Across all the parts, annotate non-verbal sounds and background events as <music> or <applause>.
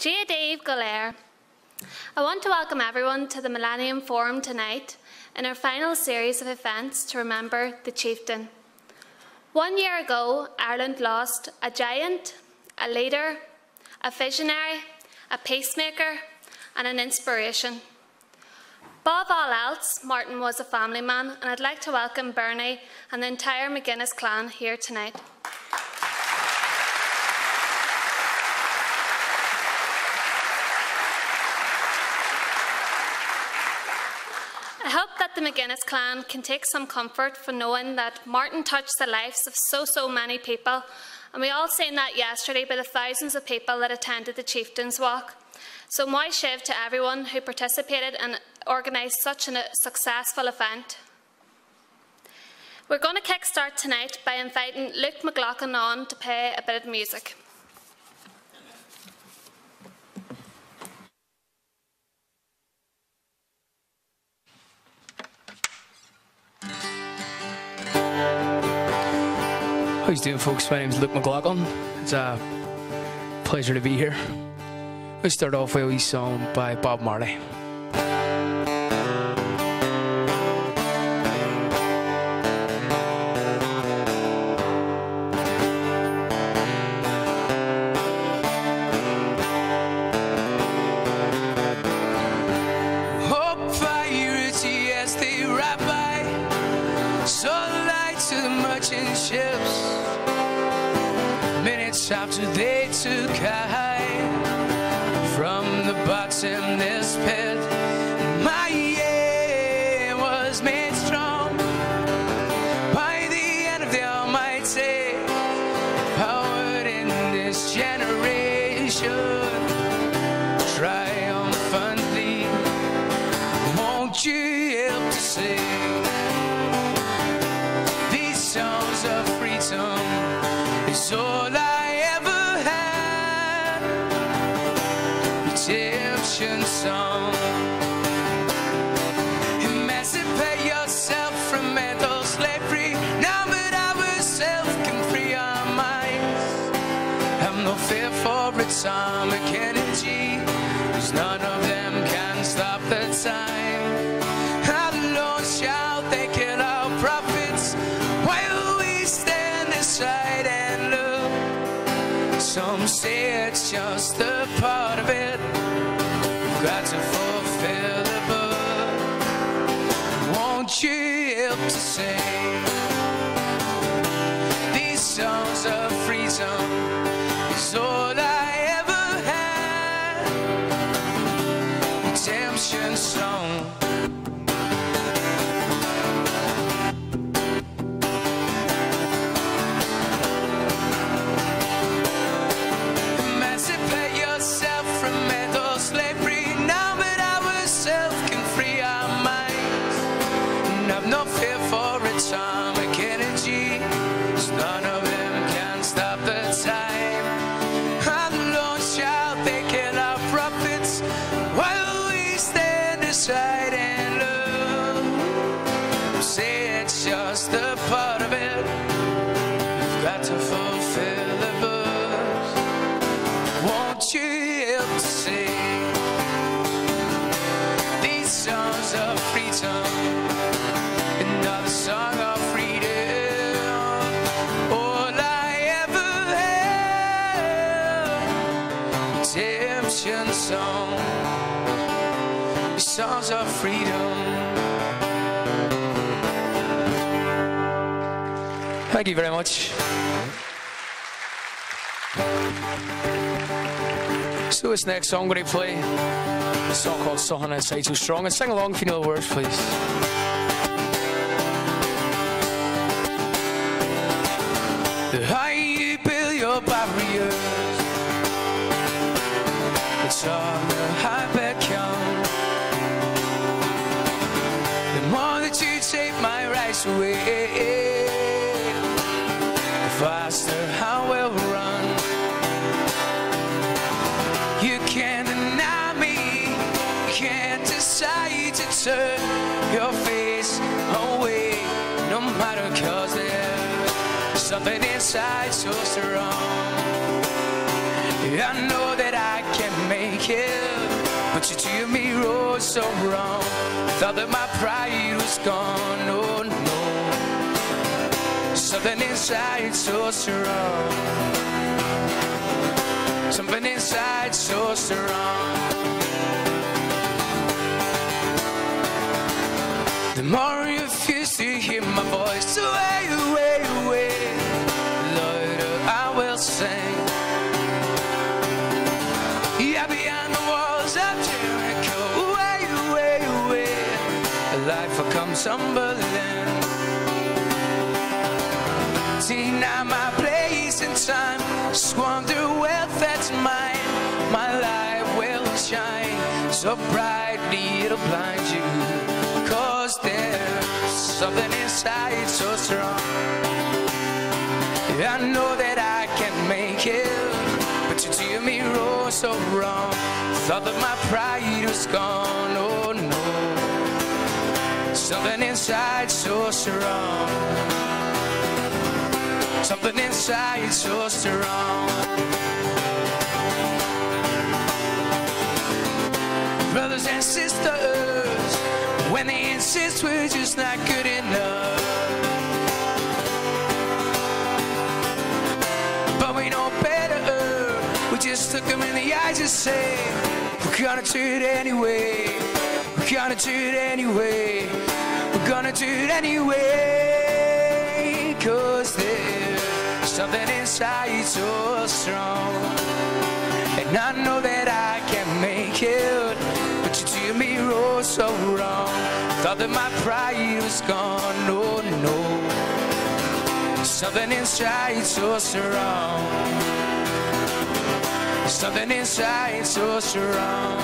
Gia Dave Golair. I want to welcome everyone to the Millennium Forum tonight in our final series of events to remember the chieftain. One year ago, Ireland lost a giant, a leader, a visionary, a peacemaker, and an inspiration. Above all else, Martin was a family man, and I'd like to welcome Bernie and the entire McGuinness clan here tonight. I hope that the McGuinness clan can take some comfort from knowing that Martin touched the lives of so, so many people, and we all seen that yesterday by the thousands of people that attended the Chieftain's Walk. So my shiv to everyone who participated and organised such a uh, successful event. We're going to kickstart tonight by inviting Luke McLaughlin on to play a bit of music. How you doing, folks? My name is Luke McLaughlin. It's a pleasure to be here. Let's start off with a wee song by Bob Marley. They atomic energy, cause none of them can stop the time. How long shall they kill our prophets while we stand aside and look? Some say it's just a part of it. We've got Thank you very much. So this next song I'm going to play a song called Something Inside So Strong. And sing along if you know the words, please. The higher you build your barriers, it's turn your face away, no matter cause there's something inside so strong. I know that I can make it. But you treated me oh so wrong. Thought that my pride was gone. Oh no. Something inside so strong. Something inside so strong. The more you refuse to hear my voice, away, away, away, louder I will sing. Yeah, beyond the walls of Jericho, away, away, away, life will come tumbling. See now my place in time, squander wealth that's mine. My light will shine so brightly it'll blind you. Something inside so strong. I know that I can make it, but you do me wrong so wrong. Thought that my pride was gone, oh no. Something inside so strong. Something inside so strong. Brothers and sisters, when they insist we're just not good enough. But we know better. We just look them in the eyes and say, We're gonna do it anyway. We're gonna do it anyway. We're gonna do it anyway. Cause there's something inside so strong. And I know that I can make it. But you do me oh so wrong. Thought that my pride was gone. No, no. Something inside so strong. Something inside so strong.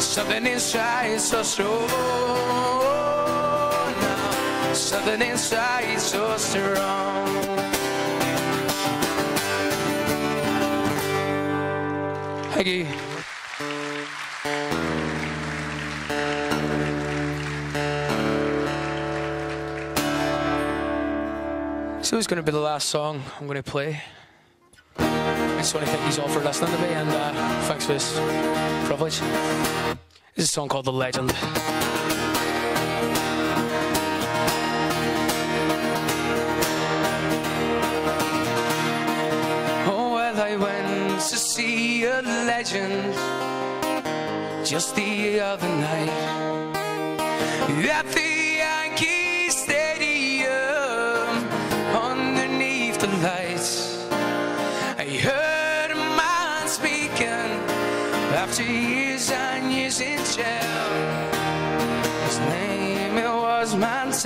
Something inside so strong. Something inside so strong. Thank you. So it's going to be the last song I'm going to play. I just want to thank you all for listening to me and uh, thanks for this privilege. This is a song called The Legend. Oh, well, I went to see a legend just the other night at the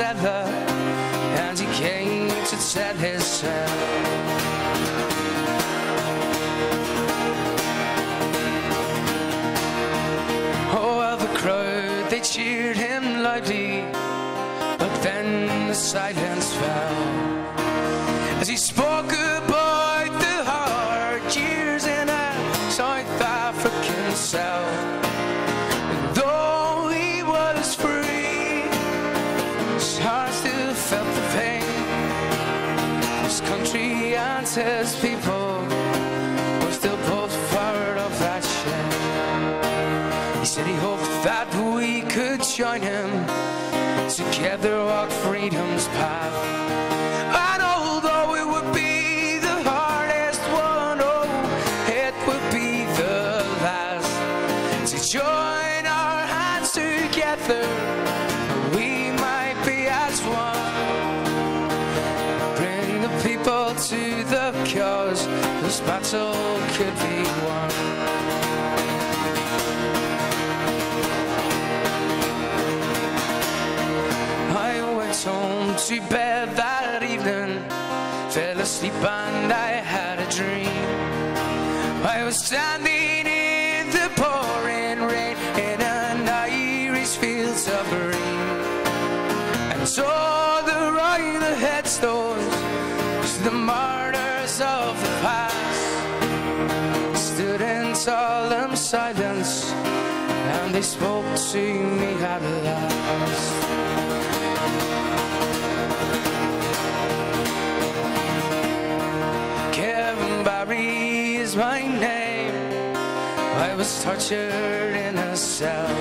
and he came to tell his tale. Oh, well, the crowd, they cheered him loudly, but then the silence fell as he spoke join him together walk freedom's path. And although it would be the hardest one, oh, it would be the last to join our hands together. We might be as one. Bring the people to the cause. This battle could be standing in the pouring rain in an Irish fields of green, and saw the royal headstones the martyrs of the past stood in solemn silence, and they spoke to me at last. Kevin Barry is my name. Was tortured in a cell.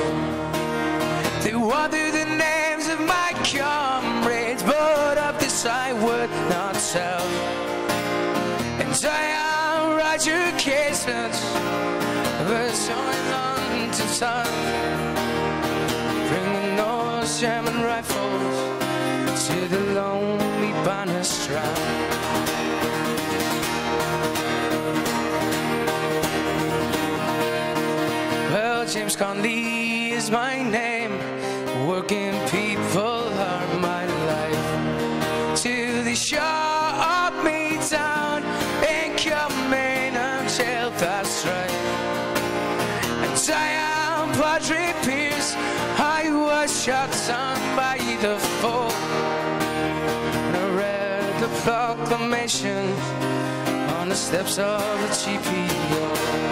They wanted the names of my comrades, but of this I would not tell. And I am Roger Casements, but showing on to sun, bringing those German rifles to the lonely Banna Strand. James Connolly is my name. Working people are my life. To the shop me down and coming until that's right. And I am Pádraig Pearse. I was shot down by the foe. And I read the proclamation on the steps of the GPO.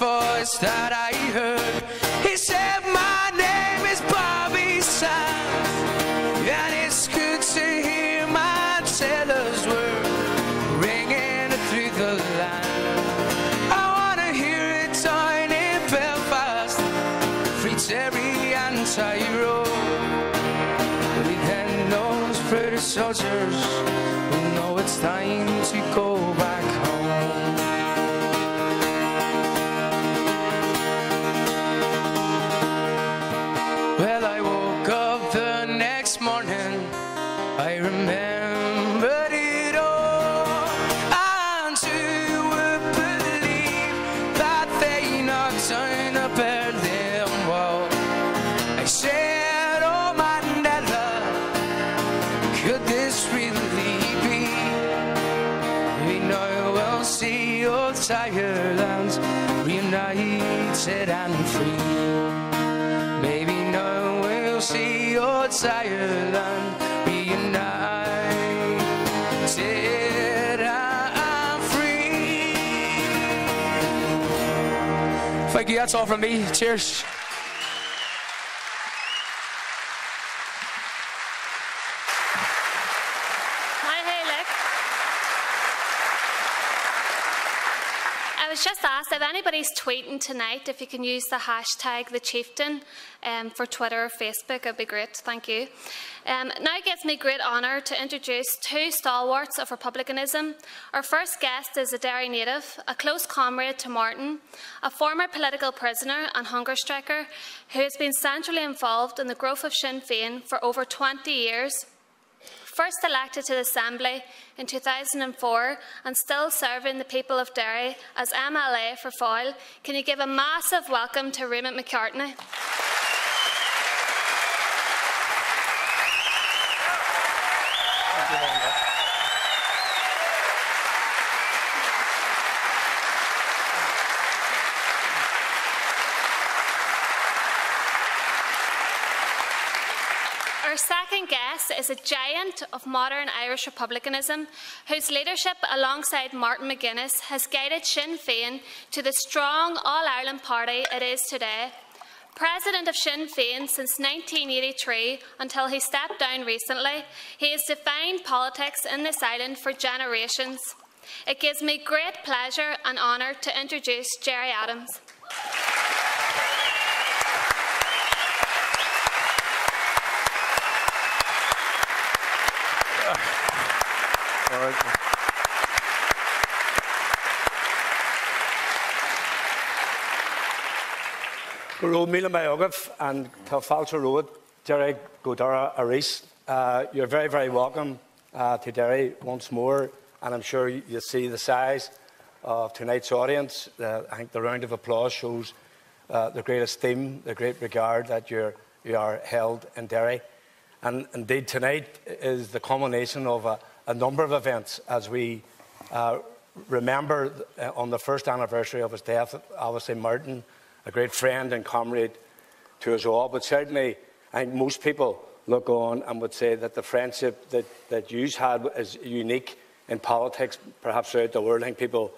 Well, voice that I heard, he said, My name is Bobby Sands, and it's good to hear my sailors' word That's all from me. Cheers. Hi, hey, look. I was just asked if anybody's tweeting tonight, if you can use the hashtag the chieftain um, for Twitter or Facebook, it'd be great. Thank you. Um, now it gives me great honour to introduce two stalwarts of republicanism. Our first guest is a Derry native, a close comrade to Martin, a former political prisoner and hunger striker who has been centrally involved in the growth of Sinn Féin for over 20 years first elected to the Assembly in 2004 and still serving the people of Derry as MLA for Foyle, can you give a massive welcome to Raymond McCartney? Second guest is a giant of modern Irish republicanism whose leadership, alongside Martin McGuinness, has guided Sinn Féin to the strong All Ireland party it is today. President of Sinn Féin since 1983 until he stepped down recently, he has defined politics in this island for generations. It gives me great pleasure and honour to introduce Gerry Adams. Ro míle mé agah an tá fáilte road Derry go dara a race. Uh, you're very, very welcome uh, to Derry once more, and I'm sure you, you see the size of tonight's audience. Uh, I think the round of applause shows uh, the great esteem, the great regard that you're, you are held in Derry. And indeed, tonight is the culmination of a, a number of events as we uh, remember uh, on the first anniversary of his death, obviously Martin, a great friend and comrade to us all. But certainly, I think most people look on and would say that the friendship that, that you've had is unique in politics, perhaps throughout the world. I think people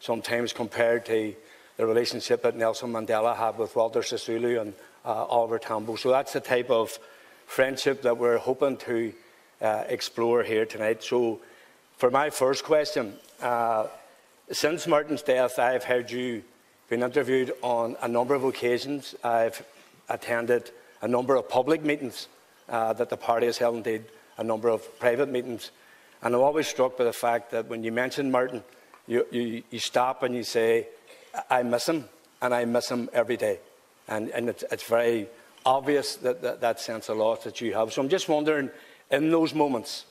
sometimes compare to the relationship that Nelson Mandela had with Walter Sisulu and uh, Oliver Tambo. So that's the type of friendship that we're hoping to uh, explore here tonight. So, for my first question, uh, since Martin's death, I've heard you been interviewed on a number of occasions. I've attended a number of public meetings uh, that the party has held, indeed a number of private meetings. And I'm always struck by the fact that when you mention Martin, you, you, you stop and you say, I miss him, and I miss him every day. And, and it's, it's very obvious that, that, that sense of loss that you have. So I'm just wondering, in those moments,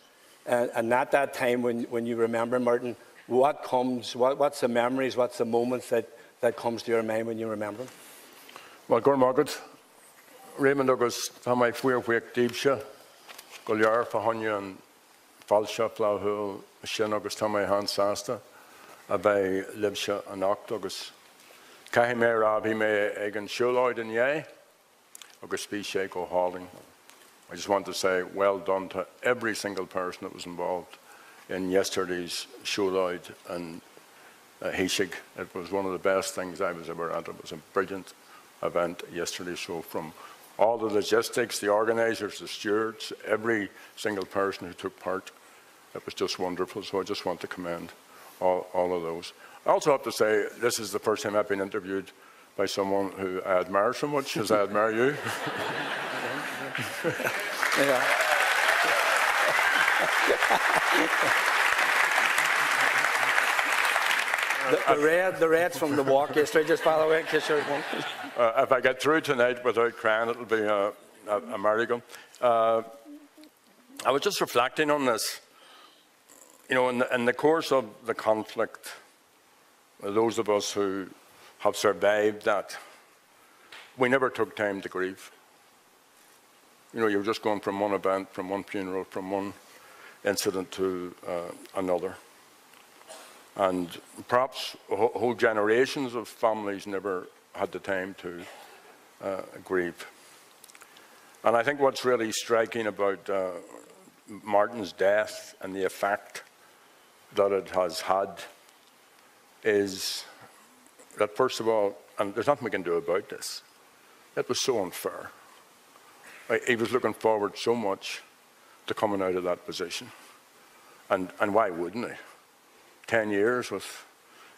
uh, and at that time when, when you remember Martin, what comes, what, what's the memories, what's the moments that, that comes to your mind when you remember him? Well, Gordon Margaret, Raymond agus tá mai fuor bhuiic díobse go lear fahanne an fáilse láthú sin agus tá mé sásta a bheith libse an nacht agus cai mé a bhí mé ag an siúláid in dhé agus spí. I just want to say well done to every single person that was involved in yesterday's siúláid and uh. It was one of the best things I was ever at. It was a brilliant event yesterday. So from all the logistics, the organisers, the stewards, every single person who took part, it was just wonderful. So I just want to commend all, all of those. I also have to say, this is the first time I've been interviewed by someone who I admire so much as I admire you. <laughs> Yeah. the, the the from the walk yesterday, just by the way, in case you're wondering. Uh, if I get through tonight without crying, it'll be a, a, a miracle. Uh, I was just reflecting on this. You know, in the, in the course of the conflict, those of us who have survived that, we never took time to grieve. You know, you're just going from one event, from one funeral, from one incident to uh, another. And perhaps whole generations of families never had the time to uh, grieve. And I think what's really striking about uh, Martin's death and the effect that it has had is that, first of all, and there's nothing we can do about this, it was so unfair. He was looking forward so much to coming out of that position. And, and why wouldn't he? 10 years with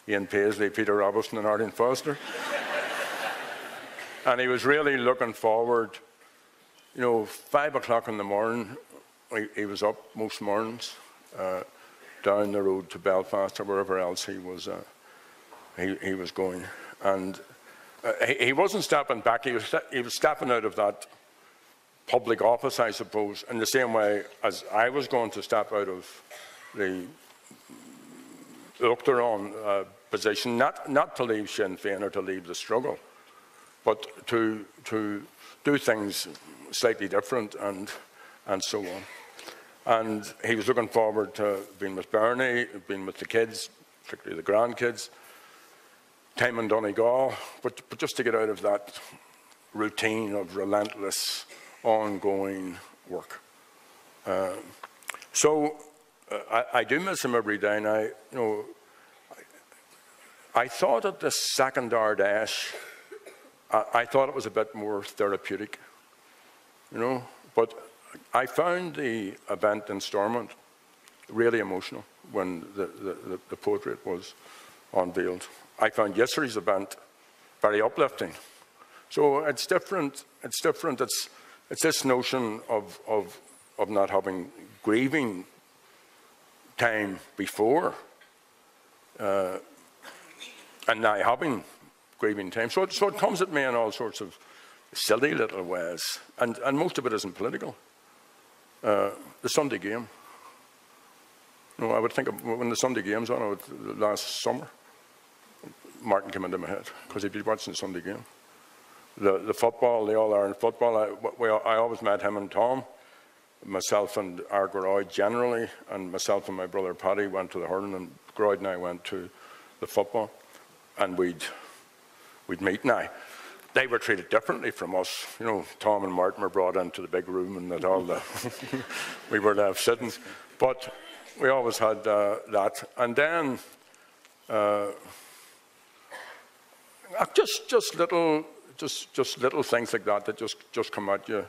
Ian Paisley, Peter Robinson, and Arlene Foster. <laughs> and he was really looking forward. You know, five o'clock in the morning, he, he was up most mornings uh, down the road to Belfast or wherever else he was, uh, he, he, was going. And uh, he, he, wasn't stepping back, he was, he was stepping out of that public office, I suppose, in the same way as I was going to step out of the Uachtaráin uh, position, not, not to leave Sinn Féin or to leave the struggle, but to, to do things slightly different and, and so on. And he was looking forward to being with Bernie, being with the kids, particularly the grandkids, time in Donegal, but, but just to get out of that routine of relentless, ongoing work. Uh, so uh, I, I, do miss him every day, and I, you know, I, I thought at the second Ard Fheis, I, I thought it was a bit more therapeutic, you know, but I found the event in Stormont really emotional when the, the, the portrait was unveiled. I found yesterday's event very uplifting. So it's different. It's different. It's, it's this notion of, of, of not having grieving time before uh, and now having grieving time. So, so it comes at me in all sorts of silly little ways, and, and most of it isn't political. Uh, the Sunday game. You know, I would think of when the Sunday game's on would, last summer, Martin came into my head because he'd be watching the Sunday game. The, the football, the All Ireland football, I, we, I always met him and Tom myself and Art generally, and myself and my brother Paddy went to the hurling, and Groyd and I went to the football, and we'd we'd meet now. They were treated differently from us. You know, Tom and Martin were brought into the big room, and that all the <laughs> we were left sitting. But we always had uh, that, and then uh, just just little just just little things like that that just just come at you.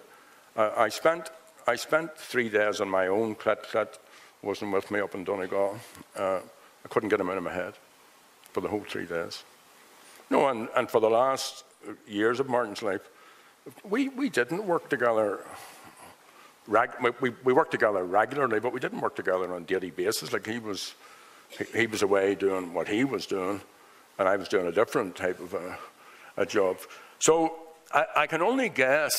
Uh, I spent I spent three days on my own. Clet Clet wasn't with me up in Donegal. Uh, I couldn't get him out of my head for the whole three days. No, and, and for the last years of Martin's life, we, we didn't work together. we, we worked together regularly, but we didn't work together on a daily basis. Like he was, he, he was away doing what he was doing, and I was doing a different type of a, a job. So I, I, can only guess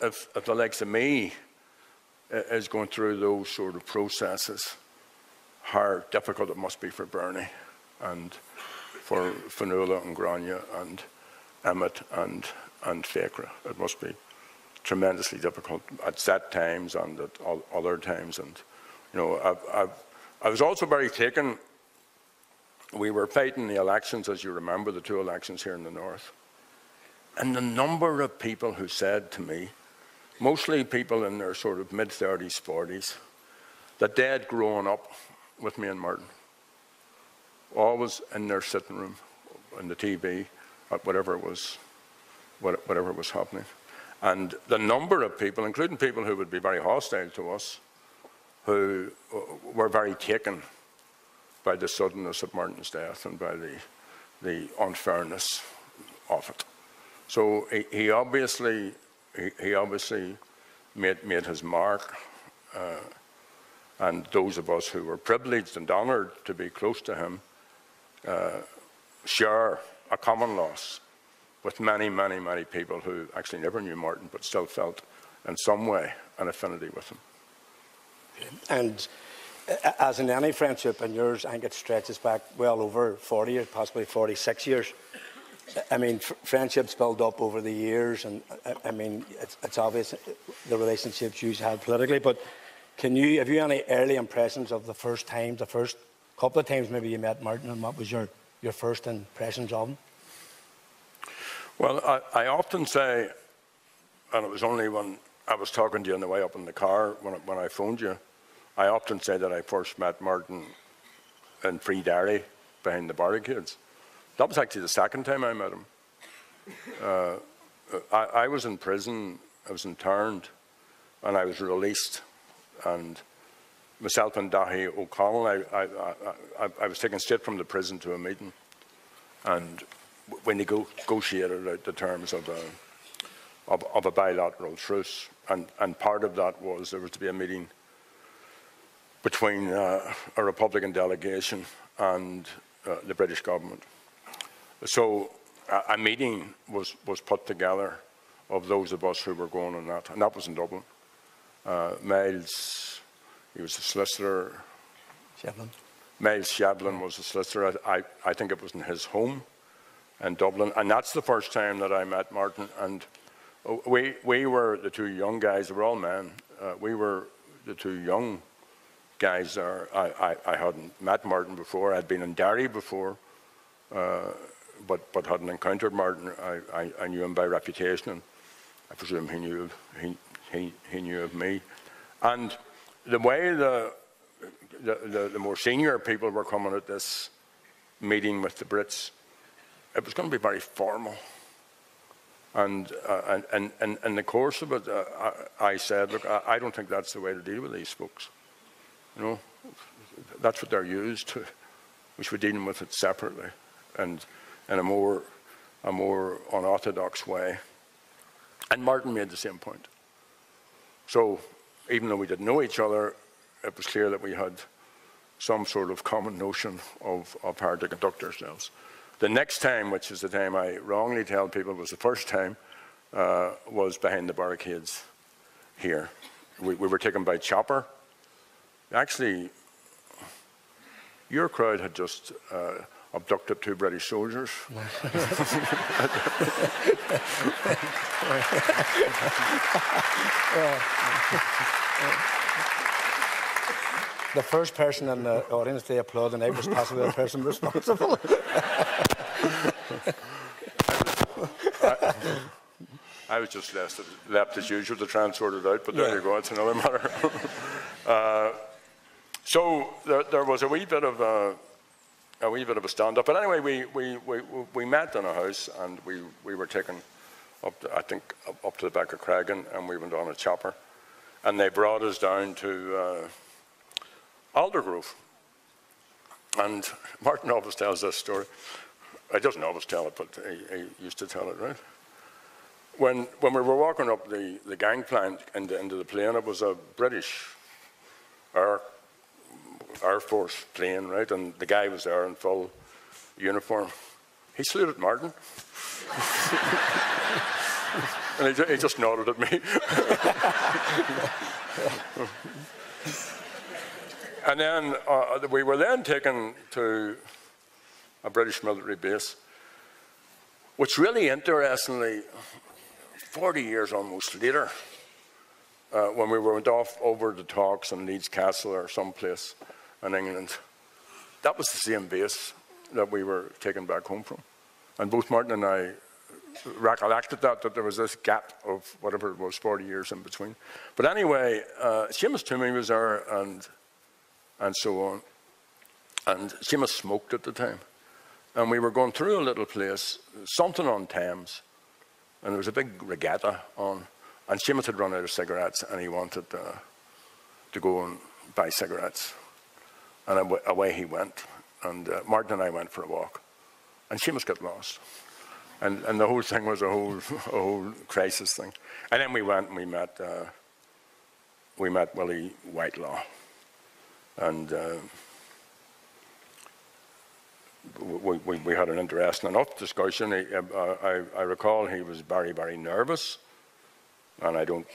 if, if the likes of me is going through those sort of processes, how difficult it must be for Bernie and for Fionnuala and Grania and Emmett and, and Fiachra. It must be tremendously difficult at set times and at other times. And, you know, I've, I've, I was also very taken. We were fighting the elections, as you remember, the two elections here in the north. And the number of people who said to me, mostly people in their sort of mid 30s, 40s, that they had grown up with me and Martin, always in their sitting room, on the TV, whatever it was, whatever was happening. And the number of people, including people who would be very hostile to us, who uh, were very taken by the suddenness of Martin's death and by the, the unfairness of it. So he, he obviously, he, he, obviously made, made his mark. Uh, and those of us who were privileged and honoured to be close to him uh, share a common loss with many, many, many people who actually never knew Martin but still felt in some way an affinity with him. And uh, as in any friendship, and yours, I think it stretches back well over 40 years, possibly 46 years. I mean, friendships build up over the years, and I, I mean, it's, it's, obvious the relationships you had politically. But can you have you any early impressions of the first times, the first couple of times maybe you met Martin, and what was your your first impressions of him? Well, I, I often say, and it was only when I was talking to you on the way up in the car when, when I phoned you, I often say that I first met Martin in Free Derry behind the barricades. That was actually the second time I met him. Uh, I, I, was in prison, I was interned, and I was released. And myself and Dáithí O'Connell, I, I, I, was taken straight from the prison to a meeting. And we negotiated out the terms of a, of, of a bilateral truce. And, and, part of that was there was to be a meeting between uh, a Republican delegation and uh, the British government. So a, a meeting was, was put together of those of us who were going on that, and that was in Dublin. Uh, Myles, he was a solicitor. Shevlin. Myles Shevlin was a solicitor. I, I, I, think it was in his home in Dublin, and that's the first time that I met Martin. And we, we were the two young guys, we were all men. Uh, we were the two young guys there. I, I, I, hadn't met Martin before. I'd been in Derry before. Uh, but, but hadn't encountered Martin. I, I, I, knew him by reputation, and I presume he knew, he, he, he knew of me. And the way the, the, the, the more senior people were coming at this meeting with the Brits, it was going to be very formal. And, uh, and, and, in the course of it, uh, I, I, said, look, I, I, don't think that's the way to deal with these folks. You know, that's what they're used to. We should be dealing with it separately. And in a more, a more unorthodox way. And Martin made the same point. So even though we didn't know each other, it was clear that we had some sort of common notion of, of how to conduct ourselves. The next time, which is the time I wrongly tell people was the first time, uh, was behind the barricades here. We, we were taken by chopper. Actually, your crowd had just uh, abducted two British soldiers. the first person in the audience to applaud, and I was possibly the person responsible. I, I, was just left, left as usual to try and sort it out, but there yeah. you go, it's another matter. <laughs> uh, so there, there, was a wee bit of uh, a wee bit of a stand-up. But anyway, we, we, we, we met in a house and we, we were taken up, to, I think, up, to the back of Creggan and we went on a chopper. and they brought us down to uh, Aldergrove. And <laughs> Martin always tells this story. I doesn't always tell it, but he, he used to tell it, right? When, when we were walking up the, the gangplank into, into the plane, it was a British Air, Air Force plane, right? And the guy was there in full uniform. He saluted Martin. <laughs> and he, he just nodded at me. <laughs> and then uh, we were then taken to a British military base, which really interestingly, 40 years almost later, uh, when we went off over the talks in Leeds Castle or someplace in England, that was the same base that we were taken back home from. And both Martin and I recollected that, that there was this gap of whatever it was, 40 years in between. But anyway, uh, Seamus Twomey was there and, and so on. And Seamus smoked at the time. And we were going through a little place, something on Thames, and there was a big regatta on. And Seamus had run out of cigarettes and he wanted uh, to go and buy cigarettes. And away he went. And uh, Martin and I went for a walk. And Seamus got lost. And, and the whole thing was a whole, <laughs> a whole crisis thing. And then we went and we met, uh, we met Willie Whitelaw. And uh, we, we, we had an interesting enough discussion. He, uh, I, I recall he was very, very nervous. And I don't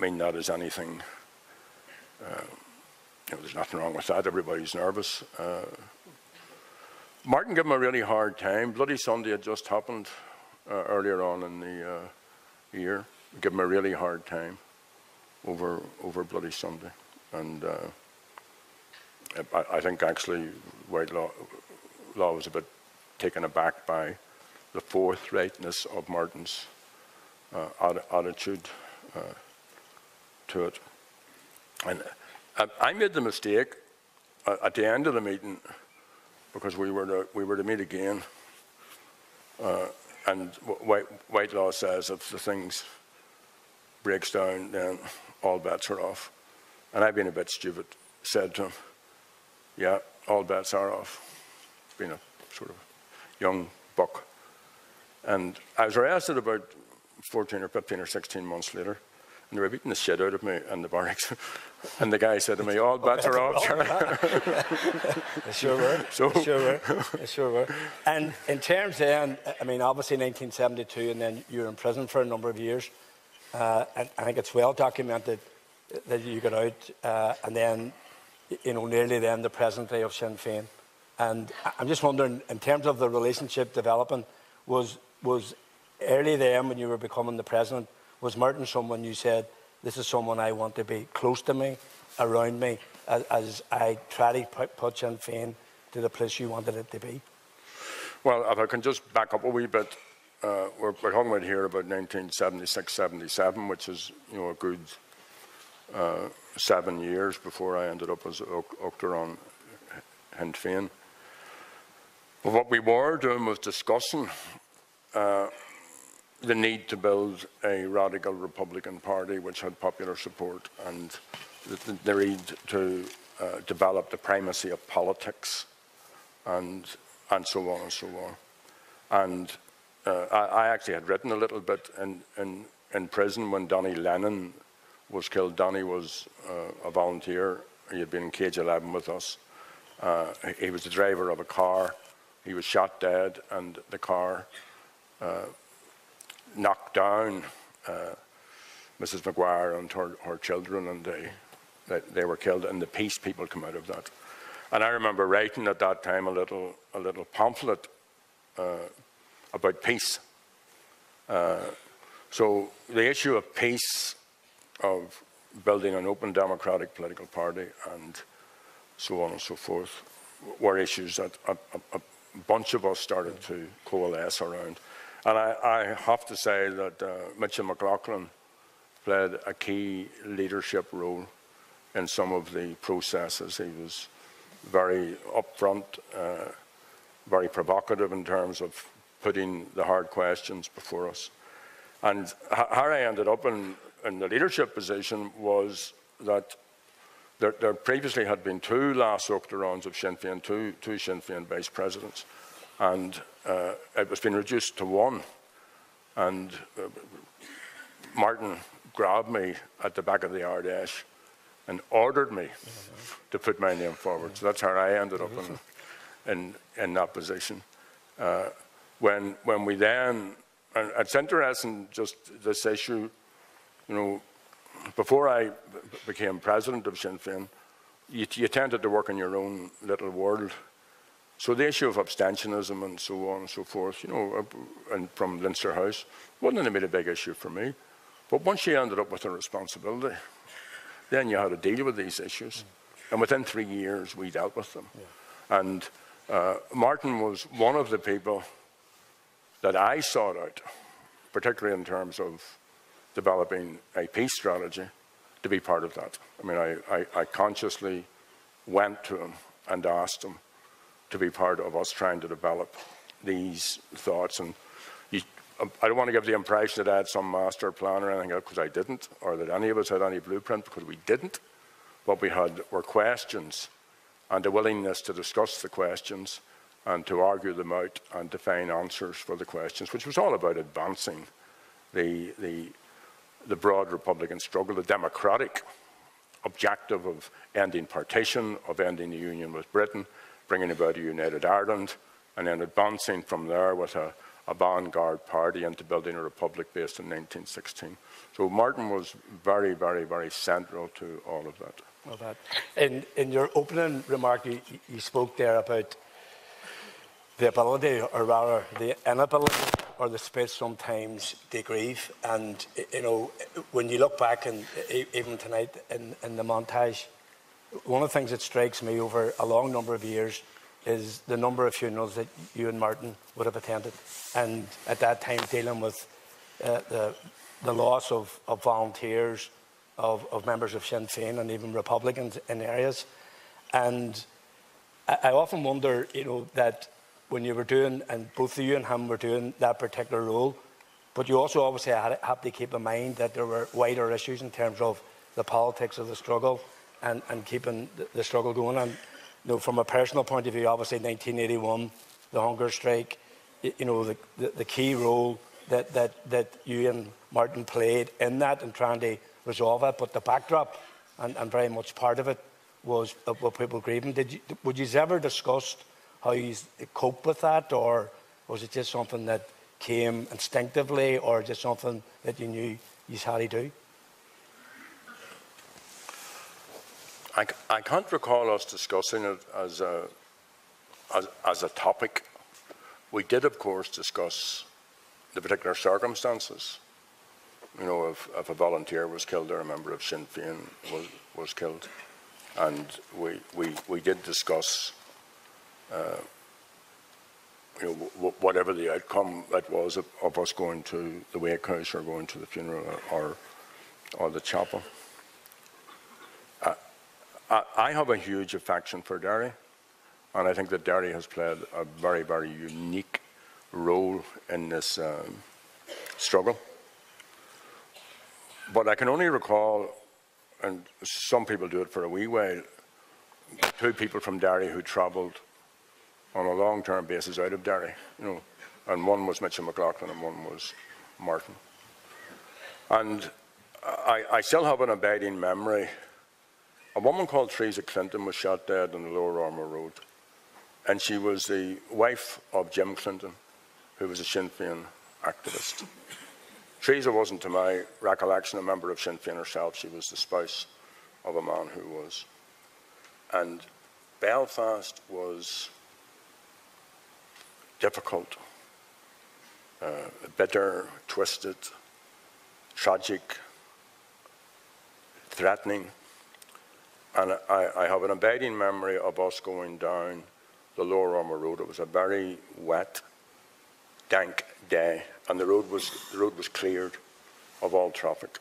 mean that as anything, uh, you know, there's nothing wrong with that. Everybody's nervous. Uh, Martin gave him a really hard time. Bloody Sunday had just happened uh, earlier on in the uh, year. Give him a really hard time over over Bloody Sunday, and uh, I, I think actually Whitelaw Law was a bit taken aback by the forthrightness of Martin's uh, atti- attitude to it. And I, made the mistake uh, at the end of the meeting because we were to, we were to meet again. Uh, and Wh- White, Whitelaw says if the things breaks down, then all bets are off. And I've been a bit stupid, said to him, yeah, all bets are off. Being a sort of young buck. And I was arrested about 14 or 15 or 16 months later. And they were beating the shit out of me in the barracks. <laughs> and the guy said to me, all bets are off, Charlie. Sure were. <laughs> So- sure were. Sure were. And in terms then, I mean, obviously 1972, and then you were in prison for a number of years. Uh, and I think it's well documented that you got out, uh, and then, you know, nearly then the present day of Sinn Féin. And I'm just wondering, in terms of the relationship developing, was was early then when you were becoming the president, was Martin someone you said, this is someone I want to be close to me, around me, as, as I try to put, Sinn Féin to the place you wanted it to be? Well, if I can just back up a wee bit, uh, we're, we're talking about here about 1976, 77, which is, you know, a good uh, seven years before I ended up as Uachtarán Sinn Féin. But what we were doing was discussing uh, the need to build a radical Republican Party which had popular support and the, the need to uh, develop the primacy of politics and, and so on and so on. And uh, I, I actually had written a little bit in, in, in prison when Danny Lennon was killed. Donnie was uh, a volunteer. He had been in Cage 11 with us. Uh, he was the driver of a car. He was shot dead, and the car uh, knocked down uh, Mrs. Maguire and her, her children, and they, they, they were killed, and the peace people come out of that. And I remember writing at that time a little, a little pamphlet uh, about peace. Uh, so the issue of peace, of building an open democratic political party, and so on and so forth, were issues that a, a, a bunch of us started to coalesce around. And I, I have to say that uh, Mitchell McLaughlin played a key leadership role in some of the processes. He was very upfront, uh, very provocative in terms of putting the hard questions before us. And how I ended up in, in the leadership position was that there, there previously had been two last Uachtarans of Sinn Féin, two, two Sinn Féin vice presidents, and uh, it was being reduced to one. And uh, Martin grabbed me at the back of the Ard Fheis and ordered me to put my name forward. So that's how I ended up in, in, in that position. Uh, when, when we then, and it's interesting just this issue, you know, before I became president of Sinn Féin, you, you tended to work in your own little world. So the issue of abstentionism and so on and so forth, you know, and from Leinster House, wasn't a big issue for me. But once you ended up with a responsibility, then you had to deal with these issues. Mm. And within three years, we dealt with them. Yeah. And uh, Martin was one of the people that I sought out, particularly in terms of developing a peace strategy, to be part of that. I mean, I, I, I consciously went to him and asked him to be part of us trying to develop these thoughts. And you, I don't want to give the impression that I had some master plan or anything because I didn't, or that any of us had any blueprint because we didn't. What we had were questions and a willingness to discuss the questions and to argue them out and to find answers for the questions, which was all about advancing the, the, the broad Republican struggle, the democratic objective of ending partition, of ending the union with Britain, bringing about a united Ireland, and then advancing from there with a, a vanguard party into building a republic based in 1916. So Martin was very, very, very central to all of that. Well, that in, in your opening remark, you, you spoke there about the ability, or rather the inability or the space sometimes to grieve. And, you know, when you look back and even tonight in, in the montage, one of the things that strikes me over a long number of years is the number of funerals that you and Martin would have attended. And at that time, dealing with uh, the, the loss of, of volunteers, of, of, members of Sinn Féin, and even Republicans in areas. And I, I often wonder, you know, that when you were doing, and both you and him were doing that particular role, but you also obviously had, have to keep in mind that there were wider issues in terms of the politics of the struggle and, and keeping the, struggle going. And you know, from a personal point of view, obviously 1981, the hunger strike, you know, the, the, the key role that, that, that you and Martin played in that and trying to resolve it. But the backdrop, and, and very much part of it, was what people grieving. Did you, would you ever discussed how you cope with that, or was it just something that came instinctively, or just something that you knew you had to do? I, I can't recall us discussing it as a, as, as a topic. We did, of course, discuss the particular circumstances. You know, if, if a volunteer was killed or a member of Sinn Féin was, was killed. And we, we, we did discuss, uh, you know, whatever the outcome that was of, of, us going to the wake house or going to the funeral or, or the chapel. I have a huge affection for Derry, and I think that Derry has played a very, very unique role in this um, struggle. But I can only recall, and some people do it for a wee while, two people from Derry who travelled on a long-term basis out of Derry, you know, and one was Mitchell McLaughlin and one was Martin. And I, I still have an abiding memory a woman called Teresa Clinton was shot dead on the Lower Ormeau Road. And she was the wife of Jim Clinton, who was a Sinn Féin activist. Teresa wasn't, to my recollection, a member of Sinn Féin herself. She was the spouse of a man who was. And Belfast was difficult, uh, bitter, twisted, tragic, threatening. And I, I, have an abiding memory of us going down the Lower Ormeau Road. It was a very wet, dank day, and the road was the road was cleared of all traffic.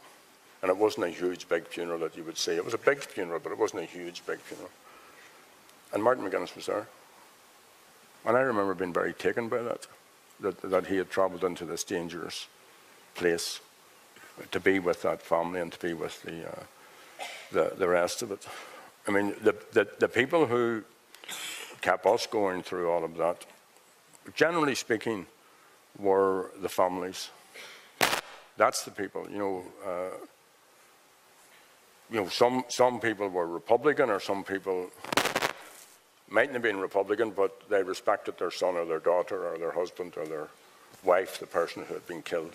And it wasn't a huge, big funeral that you would see. It was a big funeral, but it wasn't a huge, big funeral. And Martin McGuinness was there. And I remember being very taken by that, that, that he had travelled into this dangerous place to be with that family and to be with the, uh, the, the rest of it. I mean, the, the, the people who kept us going through all of that, generally speaking, were the families. That's the people, you know. Uh, you know, some, some people were Republican or some people mightn't have been Republican, but they respected their son or their daughter or their husband or their wife, the person who had been killed.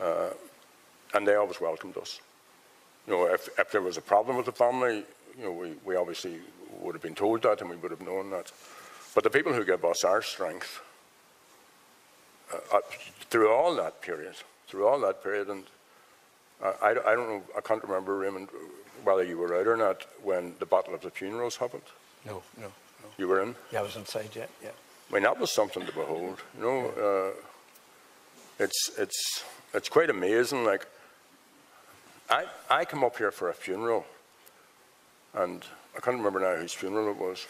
Uh, and they always welcomed us. You know, if, if there was a problem with the family, you know, we, we obviously would have been told that and we would have known that. But the people who gave us our strength uh, uh, through all that period, through all that period, and uh, I, I, don't know, I can't remember, Raymond, whether you were out or not when the Battle of the Funerals happened. No, no, no. You were in? Yeah, I was inside, yeah, yeah. I mean, that was something to behold. You know, uh, it's, it's, it's quite amazing. Like, I, I come up here for a funeral, and I can't remember now whose funeral it was.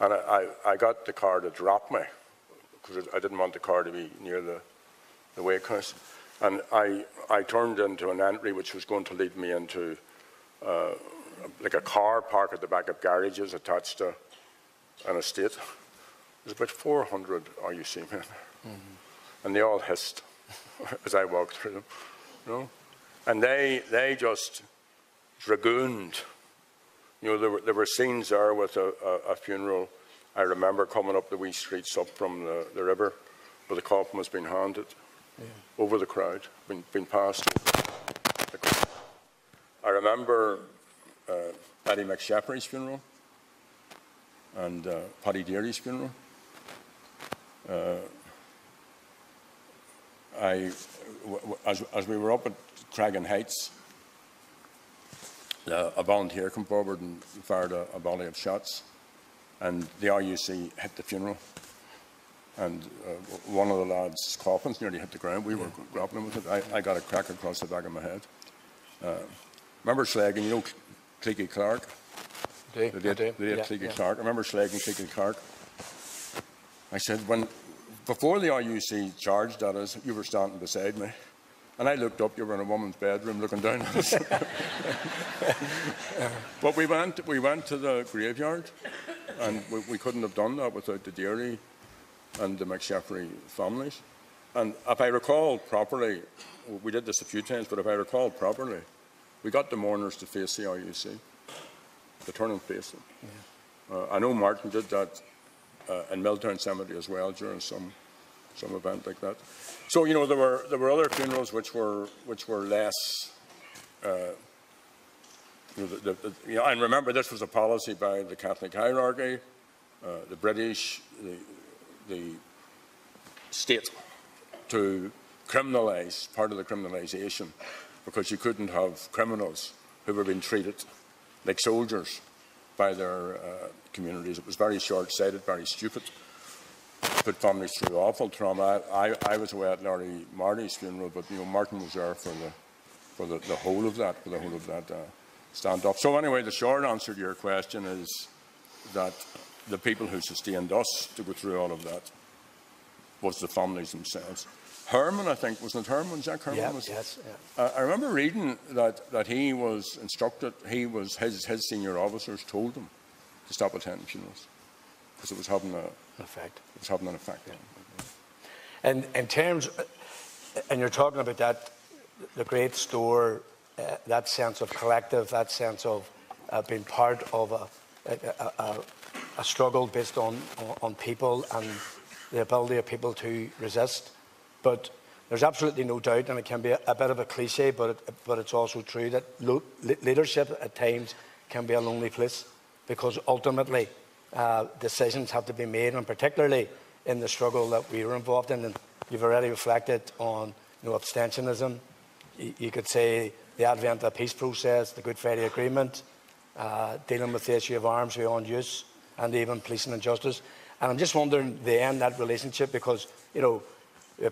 And I, I, I got the car to drop me because I didn't want the car to be near the, the wake house. And I, I turned into an entry which was going to lead me into uh, like a car park at the back of garages attached to an estate. There's about 400 RUC men, mm-hmm. and they all hissed <laughs> as I walked through them, you know. And they, they just dragooned. You know, there were, there were scenes there with a, a, a funeral. I remember coming up the wee streets up from the, the river where the coffin was being handed yeah. over the crowd, being, being passed. I remember uh, Paddy McSheffrey's funeral and uh, Paddy Deery's funeral. Uh, I, as, as we were up at Creggan Heights, uh, a volunteer came forward and fired a, a, volley of shots, and the RUC hit the funeral. And uh, one of the lads' coffins nearly hit the ground. We were grappling with it. I, I, got a crack across the back of my head. Uh, remember Sleggan, you know Cleaky Clark? Do, the date, the yeah, Cleaky yeah. Clark. I remember Sleggan Cleaky Clark. I said, when before the RUC charged at us, you were standing beside me. And I looked up, you were in a woman's bedroom looking down at us. <laughs> but we went, we went to the graveyard, and we, we, couldn't have done that without the Deery and the McSheffrey families. And if I recall properly, we did this a few times, but if I recall properly, we got the mourners to face the RUC, to turn and face them. Yeah. Uh, I know Martin did that uh, in Milltown Cemetery as well during some some event like that. So you know there were there were other funerals which were which were less. Uh, you know, the, the, you know, and remember this was a policy by the Catholic hierarchy, uh, the British, the, the state, to criminalise part of the criminalisation, because you couldn't have criminals who were being treated like soldiers by their uh, communities. It was very short-sighted, very stupid. Put families through awful trauma. I, I, was away at Larry Marley's funeral, but you know Martin was there for the for the, the whole of that, for the whole of that uh, stand-up. So anyway, the short answer to your question is that the people who sustained us to go through all of that was the families themselves. Hermon, I think, wasn't it Hermon? Jack Hermon? Yeah, was, yes. Yeah. Uh, I remember reading that, that he was instructed, he was, his, his senior officers told him to stop attending funerals because it was having a, an effect. It was having an effect. Yeah. And in terms, and you're talking about that, the great store, uh, that sense of collective, that sense of uh, being part of a, a, a, a struggle based on, on people and the ability of people to resist. But there's absolutely no doubt, and it can be a, a bit of a cliche, but, it, but it's also true that leadership at times can be a lonely place because ultimately uh, decisions have to be made, and particularly in the struggle that we were involved in. And you've already reflected on you know, abstentionism. You, you could say the advent of the peace process, the Good Friday Agreement, uh, dealing with the issue of arms beyond use, and even policing and justice. And I'm just wondering the end that relationship because you know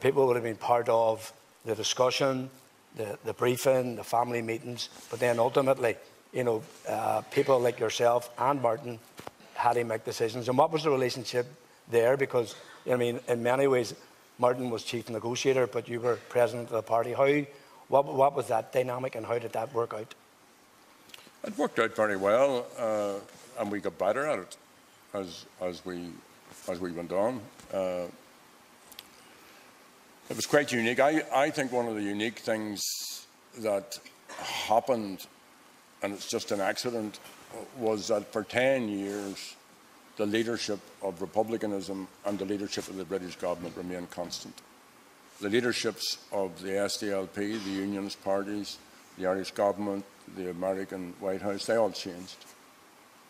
people would have been part of the discussion, the, the briefing, the family meetings, but then ultimately, you know, uh, people like yourself and Martin had to make decisions. And what was the relationship there? Because, I mean, in many ways, Martin was chief negotiator, but you were president of the party. How, What, what was that dynamic and how did that work out? It worked out very well, uh, and we got better at it as as we as we went on. Uh, it was quite unique. I, I think one of the unique things that happened, and it's just an accident, was that for 10 years, the leadership of republicanism and the leadership of the British government remained constant. The leaderships of the SDLP, the Unionist parties, the Irish government, the American White House, they all changed.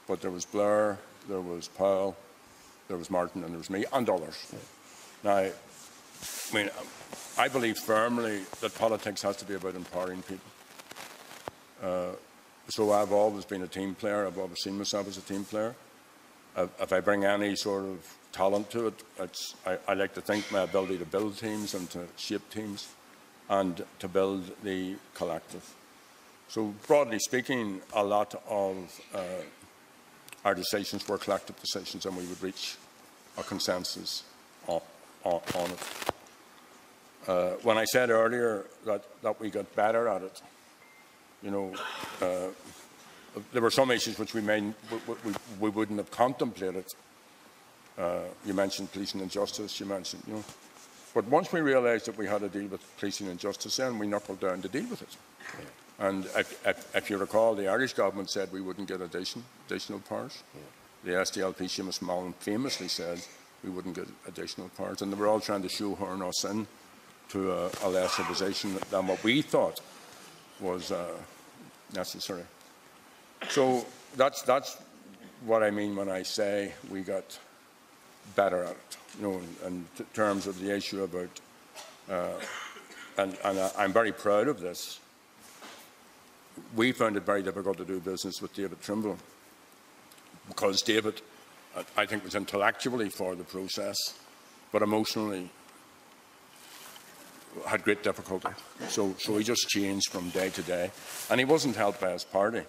But there was Blair, there was Powell, there was Martin, and there was me, and others. Now, I mean, I believe firmly that politics has to be about empowering people. Uh, so I've always been a team player. I've always seen myself as a team player. If I bring any sort of talent to it, I, I like to think my ability to build teams and to shape teams and to build the collective. So broadly speaking, a lot of uh, our decisions were collective decisions and we would reach a consensus on, on, on it. Uh, when I said earlier that, that we got better at it, you know, uh, there were some issues which we, may, we, we, we wouldn't have contemplated. Uh, you mentioned policing and justice, you mentioned, you know. But once we realised that we had to deal with policing and justice, then we knuckled down to deal with it. Yeah. And if, if, if, you recall, the Irish government said we wouldn't get addition, additional powers. Yeah. The SDLP, Seamus Mallon, famously said we wouldn't get additional powers. And they were all trying to shoehorn us in to a, a lesser position than what we thought was uh, necessary. So that's, that's what I mean when I say we got better at it, you know, in, terms of the issue about, uh, and, and I'm very proud of this. We found it very difficult to do business with David Trimble because David, I think, was intellectually for the process, but emotionally had great difficulty. So, so he just changed from day to day. And he wasn't helped by his party.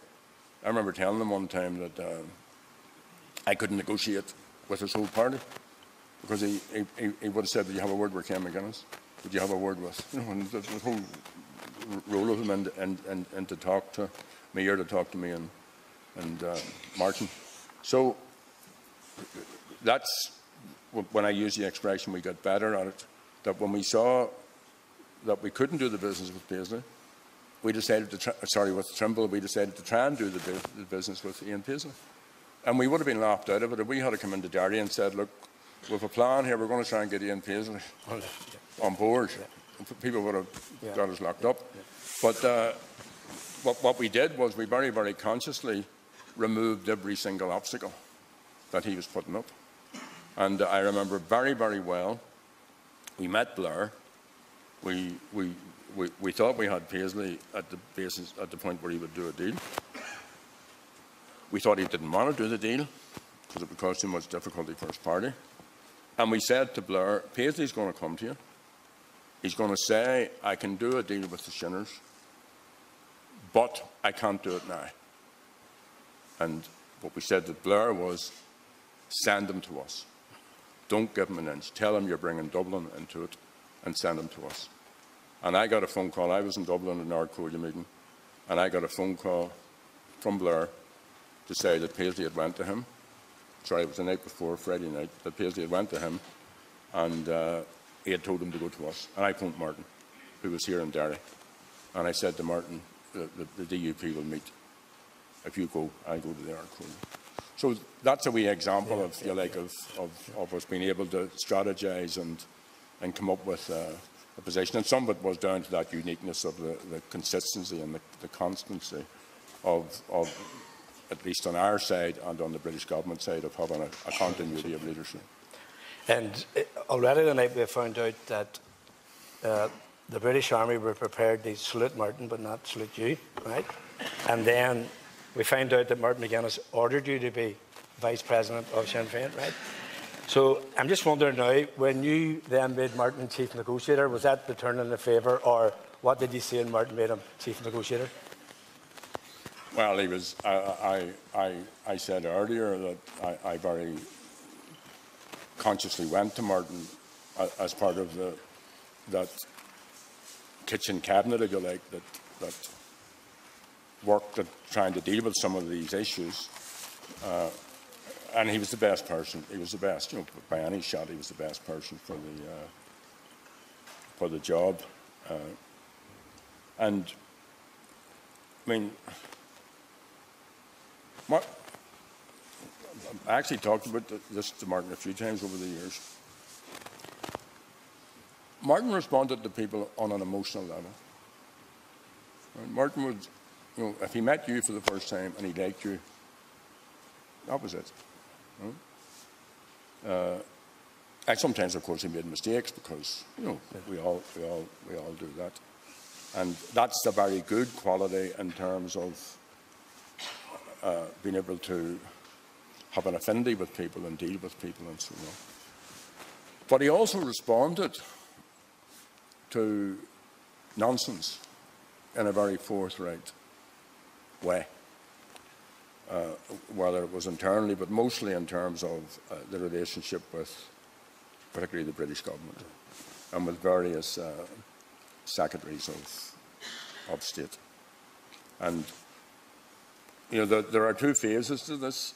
I remember telling him one time that uh, I couldn't negotiate with his whole party because he, he, he would have said, Did you have a word with Ken Maginnis? Would you have a word with? You <laughs> know, and the, the whole role of him and, and, and, and, to talk to me or to talk to me and, and uh, Martin. So that's when I use the expression we got better at it. That when we saw that we couldn't do the business with Paisley, we decided to, try, sorry, with Trimble, we decided to try and do the, the business with Ian Paisley. And we would have been laughed out of it if we had to come into Derry and said, look, we have a plan here, we're going to try and get Ian Paisley on board. People would have yeah. got us locked up. Yeah. But uh, what, what we did was we very, very consciously removed every single obstacle that he was putting up. And I remember very, very well, we met Blair, we, we, we, we thought we had Paisley at the basis at the point where he would do a deal. We thought he didn't want to do the deal because it would cause too much difficulty for his party. And we said to Blair, Paisley's going to come to you. He's going to say, I can do a deal with the Shinners, but I can't do it now. And what we said to Blair was, send them to us. Don't give them an inch. Tell them you're bringing Dublin into it and send them to us. And I got a phone call. I was in Dublin at an Ard Chomhairle meeting, and I got a phone call from Blair to say that Paisley had went to him. Sorry, it was the night before, Friday night, that Paisley had went to him, and uh, he had told him to go to us. And I phoned Martin, who was here in Derry, and I said to Martin, the, the, the DUP will meet. If you go, I go to the Ard Chomhairle. So that's a wee example yeah, of, yeah, you like, yeah. of, of, of us being able to strategize and and come up with a position. And some of it was down to that uniqueness of the, the consistency and the, the constancy of, of, at least on our side and on the British government side, of having a, a continuity of leadership. And uh, already tonight we found out that uh, the British Army were prepared to salute Martin but not salute you, right? And then we found out that Martin McGuinness ordered you to be Vice President of Sinn Féin, right? So I'm just wondering now, when you then made Martin chief negotiator, was that the turn in the favour, or what did you see in Martin made him chief negotiator? Well, he was. I, I, I said earlier that I, I very consciously went to Martin as part of the, that kitchen cabinet, if you like, that, that worked at trying to deal with some of these issues. Uh, and he was the best person. He was the best, you know, by any shot, he was the best person for the uh, for the job. Uh, and I mean, Mar- I actually talked about this to Martin a few times over the years. Martin responded to people on an emotional level. Right? Martin would, you know, if he met you for the first time and he liked you, that was it. Right? Uh, and sometimes, of course, he made mistakes because you know we all we all we all do that, and that's a very good quality in terms of uh, being able to have an affinity with people and deal with people and so on. But he also responded to nonsense in a very forthright way, whether it was internally, but mostly in terms of uh, the relationship with particularly the British government and with various uh, secretaries of, of state. And, you know, there, there are two phases to this.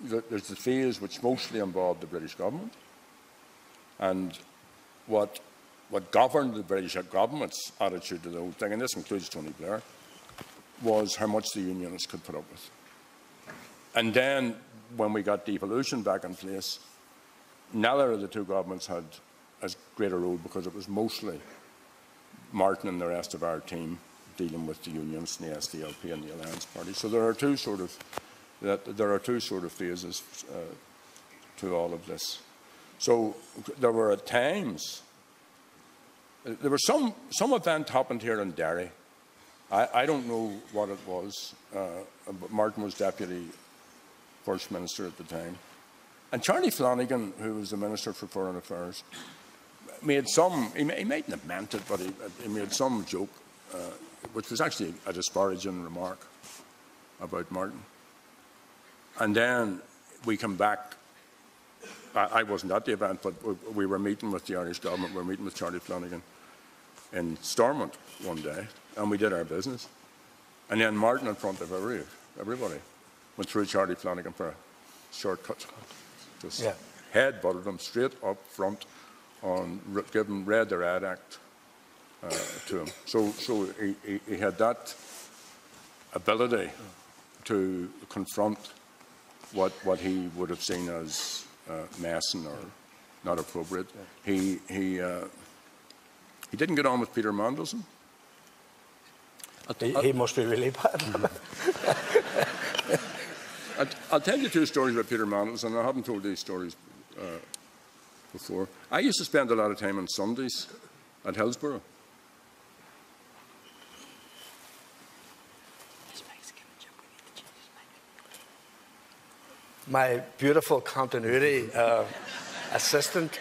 There's the phase which mostly involved the British government and what what governed the British government's attitude to the whole thing, and this includes Tony Blair, was how much the unionists could put up with. And then, when we got devolution back in place, neither of the two governments had as great a role because it was mostly Martin and the rest of our team dealing with the unions and the SDLP and the Alliance Party. So there are two sort of that there are two sort of phases uh, to all of this. So there were at times there were some, some event happened here in Derry. I, I don't know what it was, uh, but Martin was deputy first minister at the time. And Charlie Flanagan, who was the Minister for Foreign Affairs, made some, he, he mightn't have meant it, but he, he made some joke, uh, which was actually a disparaging remark about Martin. And then we come back I, I wasn't at the event, but we, we, were meeting with the Irish government, we were meeting with Charlie Flanagan in Stormont one day, and we did our business. And then Martin, in front of every, everybody, went through Charlie Flanagan for a shortcut. Just yeah. head butted him straight up front on giving read the Red Act uh, to him. So, so he, he, he had that ability to confront what, what he would have seen as uh, or not appropriate. He, he, uh, he didn't get on with Peter Mandelson. He, he must be really bad. <laughs> I'll, I'll, tell you two stories about Peter Mandelson. And I haven't told these stories uh, before. I used to spend a lot of time on Sundays at Hillsborough. My beautiful continuity uh, assistant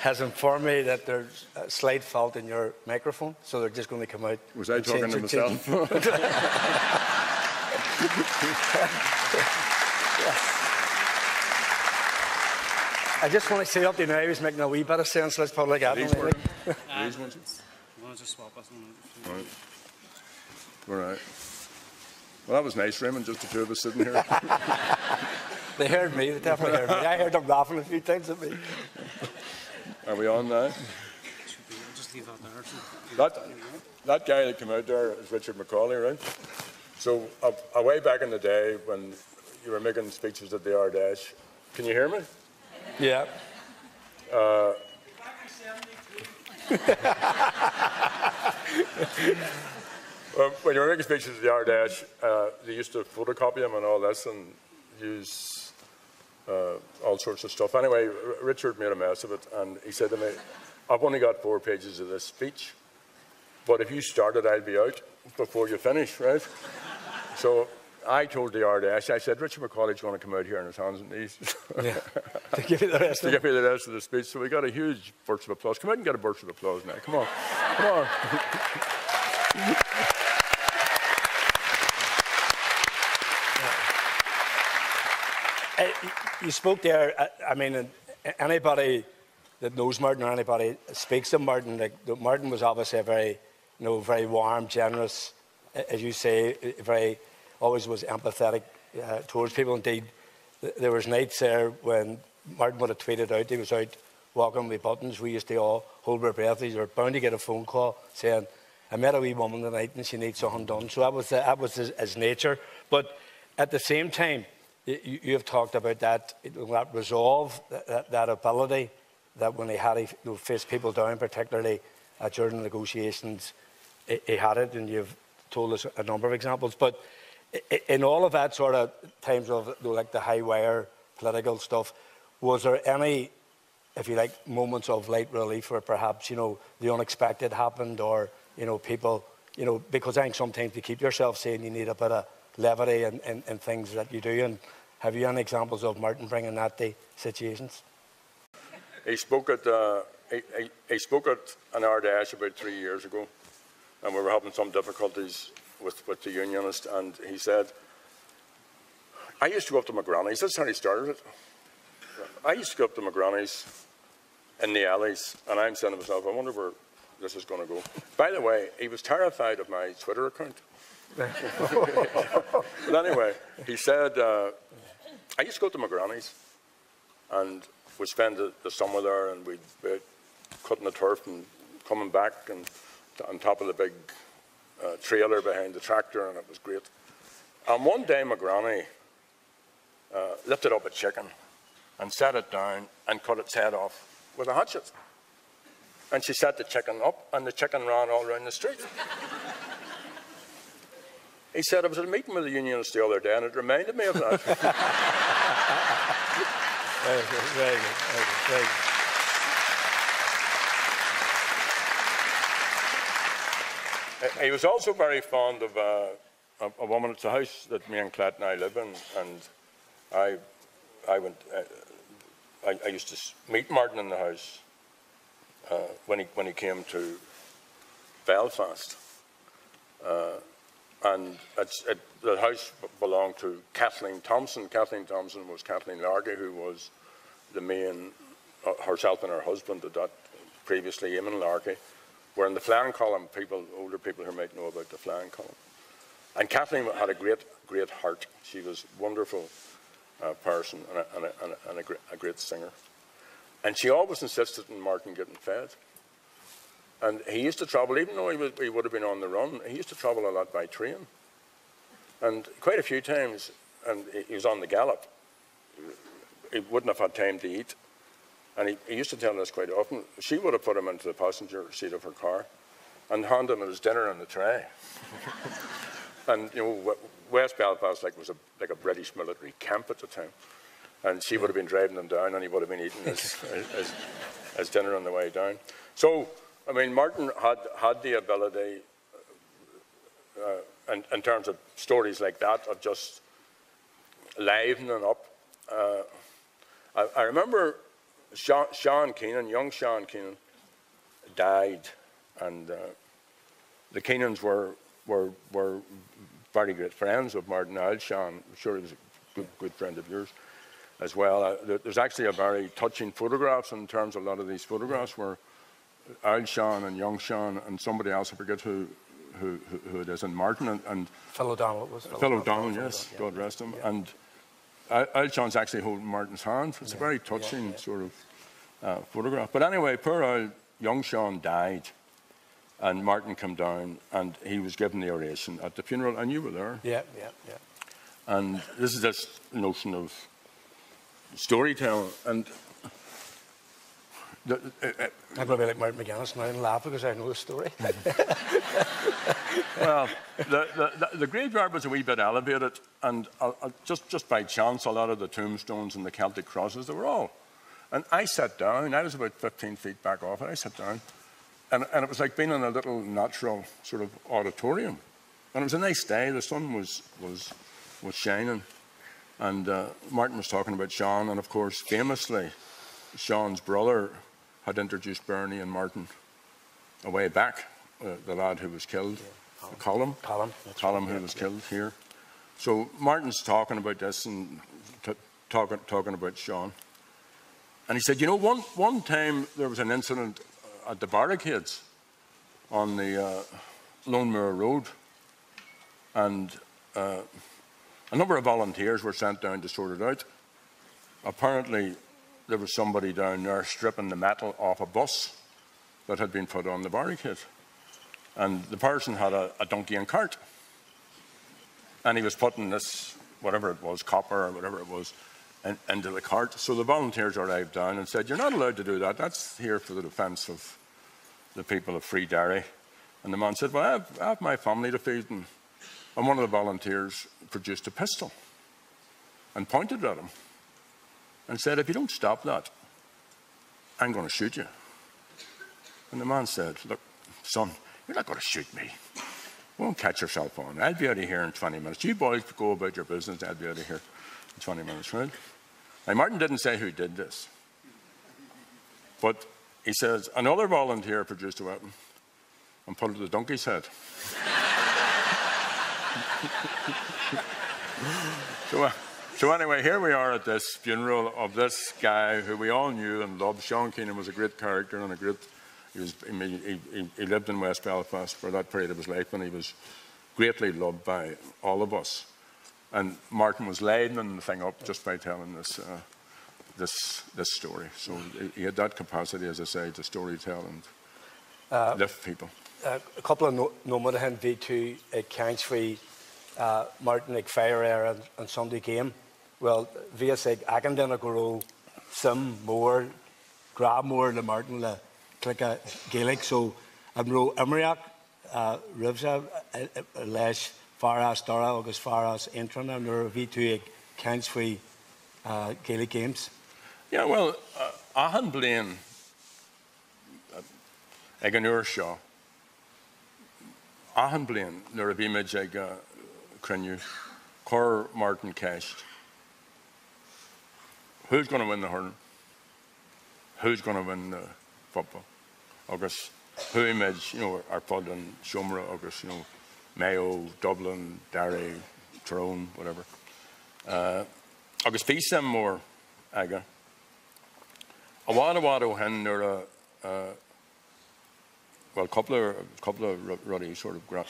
has informed me that there's a slight fault in your microphone, so they're just going to come out. Was I talking to myself? <laughs> <laughs> I just want to say up to now, he's making a wee bit of sense. Let's probably get These ones. Eh? <laughs> These ones. Want to just swap us on? Right. All right. Well, that was nice, Raymond, just the two of us sitting here. <laughs> they heard me. They definitely heard me. I heard them laughing a few times at me. Are we on now? That, that guy that came out there is Richard McAuley, right? So, uh, uh, way back in the day when you were making speeches at the Ard Fheis, can you hear me? Yeah. Uh, <laughs> well, when you were making speeches at the Ard Fheis, uh, they used to photocopy them and all this and use uh, all sorts of stuff. Anyway, Richard made a mess of it, and he said to me, I've only got four pages of this speech, but if you start it, I'll be out before you finish, right? So I told the Ard Fheis, I said, Richard McAuley's going to come out here on his hands and knees. yeah. <laughs> to give you the rest to give me the rest of the speech. So we got a huge burst of applause. Come out and get a burst of applause now. Come on. Come on. <laughs> Uh, you spoke there. I, uh, I mean, anybody that knows Martin or anybody speaks of Martin, like Martin was obviously a very you know, very warm, generous, as you say, uh, very, always was empathetic uh, towards people. Indeed, th- there was nights there when Martin would have tweeted out, he was out walking with buttons. We used to all hold our breath. We were bound to get a phone call saying, I met a wee woman tonight and she needs something done. So that was, the, that was his, his nature. But at the same time, you, you have talked about that, that resolve, that, that, ability, that when he had to you know, face people down, particularly uh, during negotiations, he, he had it, and you've told us a number of examples. But in all of that sort of times of like the high wire political stuff, was there any, if you like, moments of light relief where perhaps you know the unexpected happened, or you know people, you know, because I think sometimes to keep yourself sane, you need a bit of levity and, in, in things that you do. And have you any examples of Martin bringing that to situations? He spoke at uh, he, he, he spoke at an RDS about three years ago, and we were having some difficulties with, with the unionist. And he said, "I used to go up to my granny's. That's how he started it. I used to go up to my granny's in the Illies, and I'm saying to myself, I wonder where this is going to go. By the way, he was terrified of my Twitter account. <laughs> but anyway, he said, uh, I used to go to my granny's, and we'd spend the, the summer there, and we'd be cutting the turf and coming back and on top of the big uh, trailer behind the tractor, and it was great. And one day, my granny uh, lifted up a chicken and set it down and cut its head off with a hatchet. And she set the chicken up, and the chicken ran all around the street. <laughs> he said, I was at a meeting with the unionists the other day, and it reminded me of that. <laughs> Very good, very good, very good, very good. He was also very fond of uh, a, a woman. It's a house that me and Clet now live in, and I, I went. Uh, I, I used to meet Martin in the house uh, when he when he came to Belfast, uh, and it, the house belonged to Kathleen Thompson. Kathleen Thompson was Kathleen Largy, who was the main uh, herself and her husband at that previously Eamon Largy were in the flying column. People, older people who might know about the flying column. And Kathleen had a great, great heart. She was a wonderful uh, person and, a, and, a, and, a, and great, a great singer. And she always insisted on Martin getting fed. And he used to travel, even though he, was, he would have been on the run, he used to travel a lot by train. And quite a few times, and he was on the gallop, he wouldn't have had time to eat. And he, he used to tell us quite often, she would have put him into the passenger seat of her car and handed him his dinner on the tray. <laughs> and, you know, West Belfast like, was a, like a British military camp at the time. And she would have been driving them down and he would have been eating <laughs> his, his, his dinner on the way down. So, I mean, Martin had, had the ability, uh, in, in terms of stories like that, of just livening up. Uh, I, I remember Sean, Sean Keenan, young Sean Keenan, died, and uh, the Keenans were, were, were very great friends of Martin Iles. Sean, I'm sure he was a good, good friend of yours as well. Uh, there, there's actually a very touching photographs in terms of a lot of these photographs where Iles Sean and young Sean and somebody else, I forget who, who, who, who it is, and Martin and, and Phil O'Donnell was Phil O'Donnell, yes, God rest him. And Al John's actually holding Martin's hand. It's a very touching sort of uh, photograph. But anyway, poor old young Sean died, and Martin came down, and he was given the oration at the funeral, and you were there. Yeah, yeah, yeah. And this is this notion of storytelling. And I'm going to be like Martin McGuinness now and laugh because I know the story. <laughs> well, the, the, the, the graveyard was a wee bit elevated, and uh, uh, just, just by chance, a lot of the tombstones and the Celtic crosses, they were all. And I sat down, I was about 15 feet back off it, I sat down, and, and it was like being in a little natural sort of auditorium. And it was a nice day, the sun was, was, was shining, and uh, Martin was talking about Sean, and of course, famously, Sean's brother had introduced Bernie and Martin a way back, uh, the lad who was killed. Colin, that's Colin, right, who yeah, was yeah. killed here. So Martin's talking about this and talking, talking about Sean. And he said, you know, one, one time there was an incident at the barricades on the uh, Road, and uh, a number of volunteers were sent down to sort it out. Apparently, there was somebody down there stripping the metal off a bus that had been put on the barricade. And the person had a, a donkey and cart. And he was putting this, whatever it was, copper or whatever it was, in, into the cart. So the volunteers arrived down and said, You're not allowed to do that. That's here for the defence of the people of Free Derry. And the man said, Well, I have, I have my family to feed. And, and one of the volunteers produced a pistol and pointed at him and said, If you don't stop that, I'm going to shoot you. And the man said, Look, son, you're not going to shoot me. Won't catch yourself on. I'll be out of here in 20 minutes. You boys go about your business. I'll be out of here in 20 minutes, right? Now, Martin didn't say who did this. But he says, another volunteer produced a weapon and put it to the donkey's head. <laughs> so, uh, so anyway, here we are at this funeral of this guy who we all knew and loved. Sean Keenan was a great character and a great he, was, he, he, he, lived in West Belfast for that period of his life and he was greatly loved by all of us. And Martin was livening the thing up just by telling this, uh, this, this story. So he had that capacity, as I say, to storytell and uh, lift people. Uh, a couple of no, V2 at Cangsfree, uh, Martin ag fire air and, and Sunday game. Well, via sig agan den a go sim more, grab more le Martin le clic Gaelic, so am ro Imriach uh, ribsa uh, leis faras dora agus faras intran am nuair ví tú ag cans faoi uh, Gaelic games. Yeah, well, uh, ahan blian ag an uair seo. Ahan blian nuair a bhíimeid ag uh, Cor Martin Keist. Who's going to win the hurling? Who's going to win the football? August. Who thuimiid you know, ar fod an siomra agus you know, Mayo, Dublin, Derry, Tyrone, whatever. Uh, agus bí sem mór. A bhád a bhád hen nuair a uh, well couple of couple of ruddy sort of gra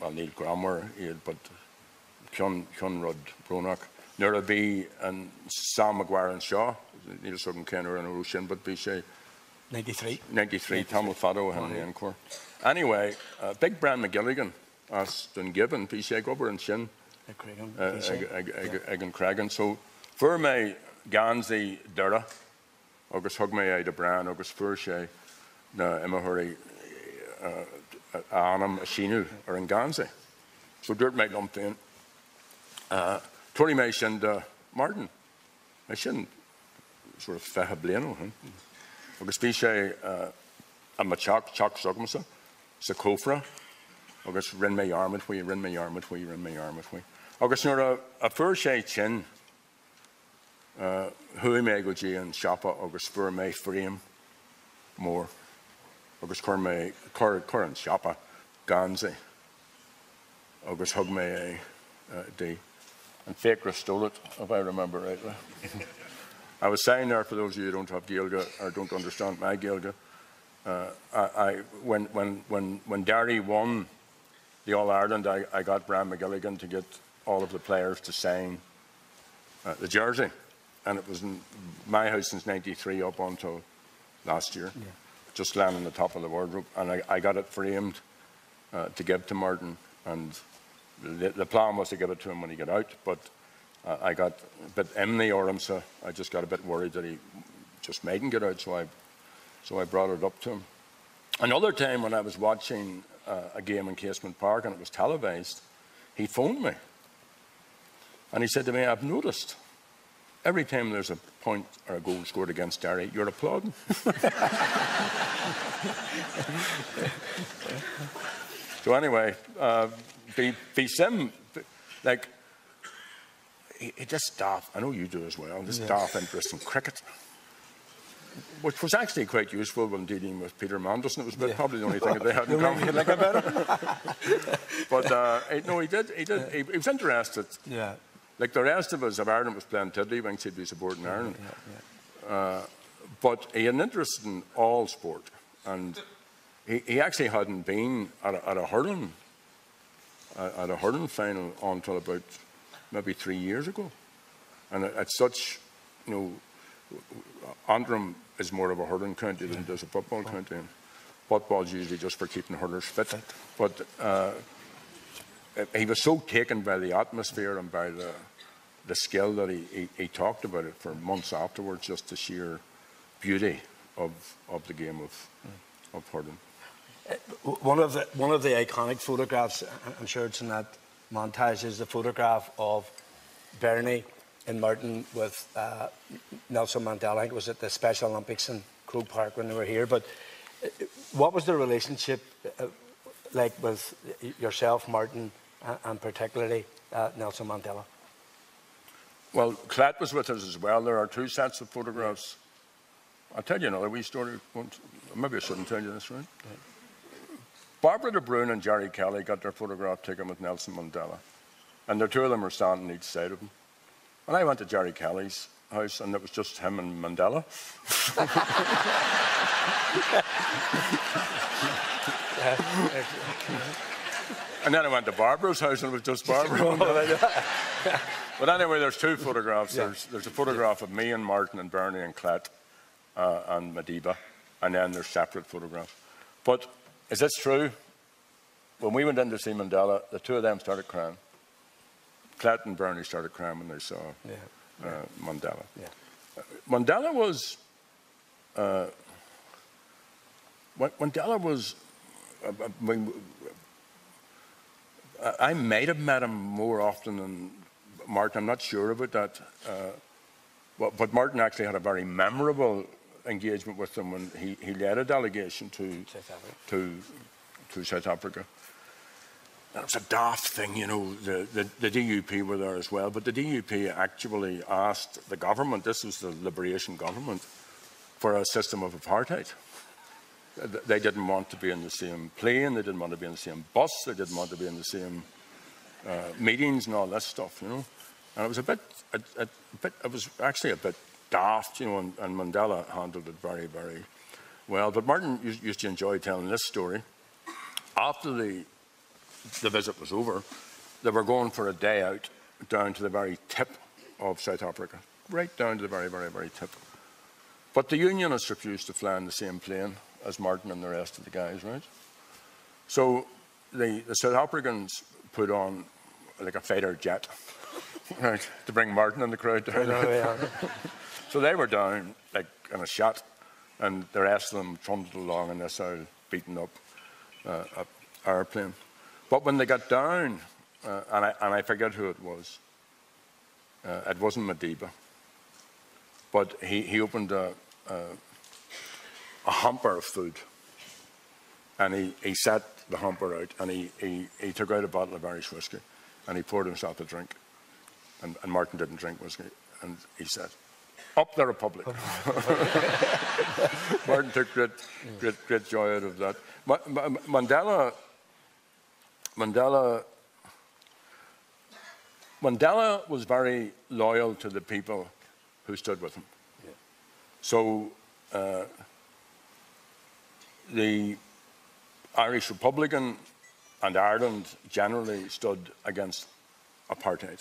well níl grammar iad but cean cean rud brúnach. Nuair a bhí an Sam Maguire an seo, níl sort an ceanú an úsin, but bhí sé 93. 93, Tamil Fado Henry Encore. Anyway, uh, Big Brian McGilligan as Dungiven pi sé gober an sin ag an Cragan. So fur mé gansaí dura agus thug mé é de bran agus fur sé na imethirí uh, anam a sinú ar an gansa. So dúirt méid lom féin. Uh, méid sin de Martin. sin sort of blianú. Huh? bí sé uh, a teach teach sogmasa sa cófra agus rinn mé armid faoi rinn mé armid faoi rinn mé armid faoi. Agus nuair a, a fur sé sin uh, thuí mé go dtí an seapa agus fur mé fríam mór agus chur mé chur an seapa gansa agus thug mé é uh, dé an fécra stole it, if I remember rightly. I was saying there, for those of you who don't have Gaeilge or don't understand my Gaeilge, uh, I, I, when, when, when, when Derry won the All Ireland, I, I got Brian McGilligan to get all of the players to sign uh, the jersey. And it was in my house since 93 up until last year, yeah. just laying on the top of the wardrobe. And I, I got it framed uh, to give to Martin. And the, the, plan was to give it to him when he got out. But uh, I got a bit emny or him, so I just got a bit worried that he just mightn't get out, so I, so I brought it up to him. Another time when I was watching uh, a game in Casement Park and it was televised, he phoned me. And he said to me, I've noticed every time there's a point or a goal scored against Derry, you're applauding. <laughs> so anyway, uh, be, be sim, like it just daft, I know you do as well, this yeah. daft interest in cricket, which was actually quite useful when dealing with Peter Mandelson. It was yeah. probably the only thing that they had in common. <laughs> like about it. but uh, no, he did. He did. He, he, was interested. Yeah. Like the rest of us, if Ireland was playing Tiddly, when he'd be supporting Ireland. Yeah, uh, but he had an interest in all sport, and he, he actually hadn't been at a, at a hurling at a hurling final until about maybe three years ago, and at such, you know, Antrim is more of a hurling county than it is a football county. And football's usually just for keeping hurlers fit, but uh, he was so taken by the atmosphere and by the the skill that he, he, he talked about it for months afterwards, just the sheer beauty of of the game of of hurling. One of the one of the iconic photographs, I'm sure it's in that montage, is the photograph of Bernie and Martin with uh, Nelson Mandela. I think it was at the Special Olympics in Croke Park when they were here. But uh, what was the relationship uh, like with yourself, Martin, and particularly uh, Nelson Mandela? Well, Clet was with us as well. There are two sets of photographs. I'll tell you another wee story. Maybe I shouldn't tell you this, right? Barbara de Brún and Gerry Kelly got their photograph taken with Nelson Mandela. And the two of them were standing each side of him. And I went to Gerry Kelly's house, and it was just him and Mandela. <laughs> and then I went to Barbara's house, and it was just Barbara. <laughs> but anyway, there's two photographs. Yeah. There's, there's a photograph of me and Martin and Bernie and Clet uh, and Madiba, and then there's separate photographs. But is this true? When we went in to see Mandela, the two of them started crying. Clet and Bernie started crying when they saw yeah. Uh, Mandela. Yeah. Uh, Mandela was. Uh, Mandela was. Uh, I, mean, I might have met him more often than Martin. I'm not sure about that. Uh, but Martin actually had a very memorable engagement with them when he, he led a delegation to South Africa. To, to South Africa. And it was a daft thing, you know, the, the, the, DUP were there as well, but the DUP actually asked the government, this was the liberation government, for a system of apartheid. They didn't want to be in the same plane, they didn't want to be in the same bus, they didn't want to be in the same uh, meetings and all that stuff, you know. And it was a bit, a, a bit, it was actually a bit daft, you know, and, and, Mandela handled it very, very well. But Martin used, used to enjoy telling this story. After the, the visit was over, they were going for a day out down to the very tip of South Africa, right down to the very, very, very tip. But the Unionists refused to fly in the same plane as Martin and the rest of the guys, right? So the, the South Africans put on like a fighter jet, <laughs> right, to bring Martin and the crowd down. <laughs> So they were down like in a shot, and the rest of them trundled along in this old beaten up uh, airplane. But when they got down, uh, and, I, and I forget who it was, uh, it wasn't Madiba, but he, he opened a, a, a hamper of food, and he, he set the hamper out, and he, he, he took out a bottle of Irish whiskey, and he poured himself a drink. And, and Martin didn't drink whiskey, and he said, up the Republic. <laughs> Martin took great, great, great joy out of that. Mandela, Mandela, Mandela was very loyal to the people who stood with him. Yeah. So uh, the Irish Republican and Ireland generally stood against apartheid.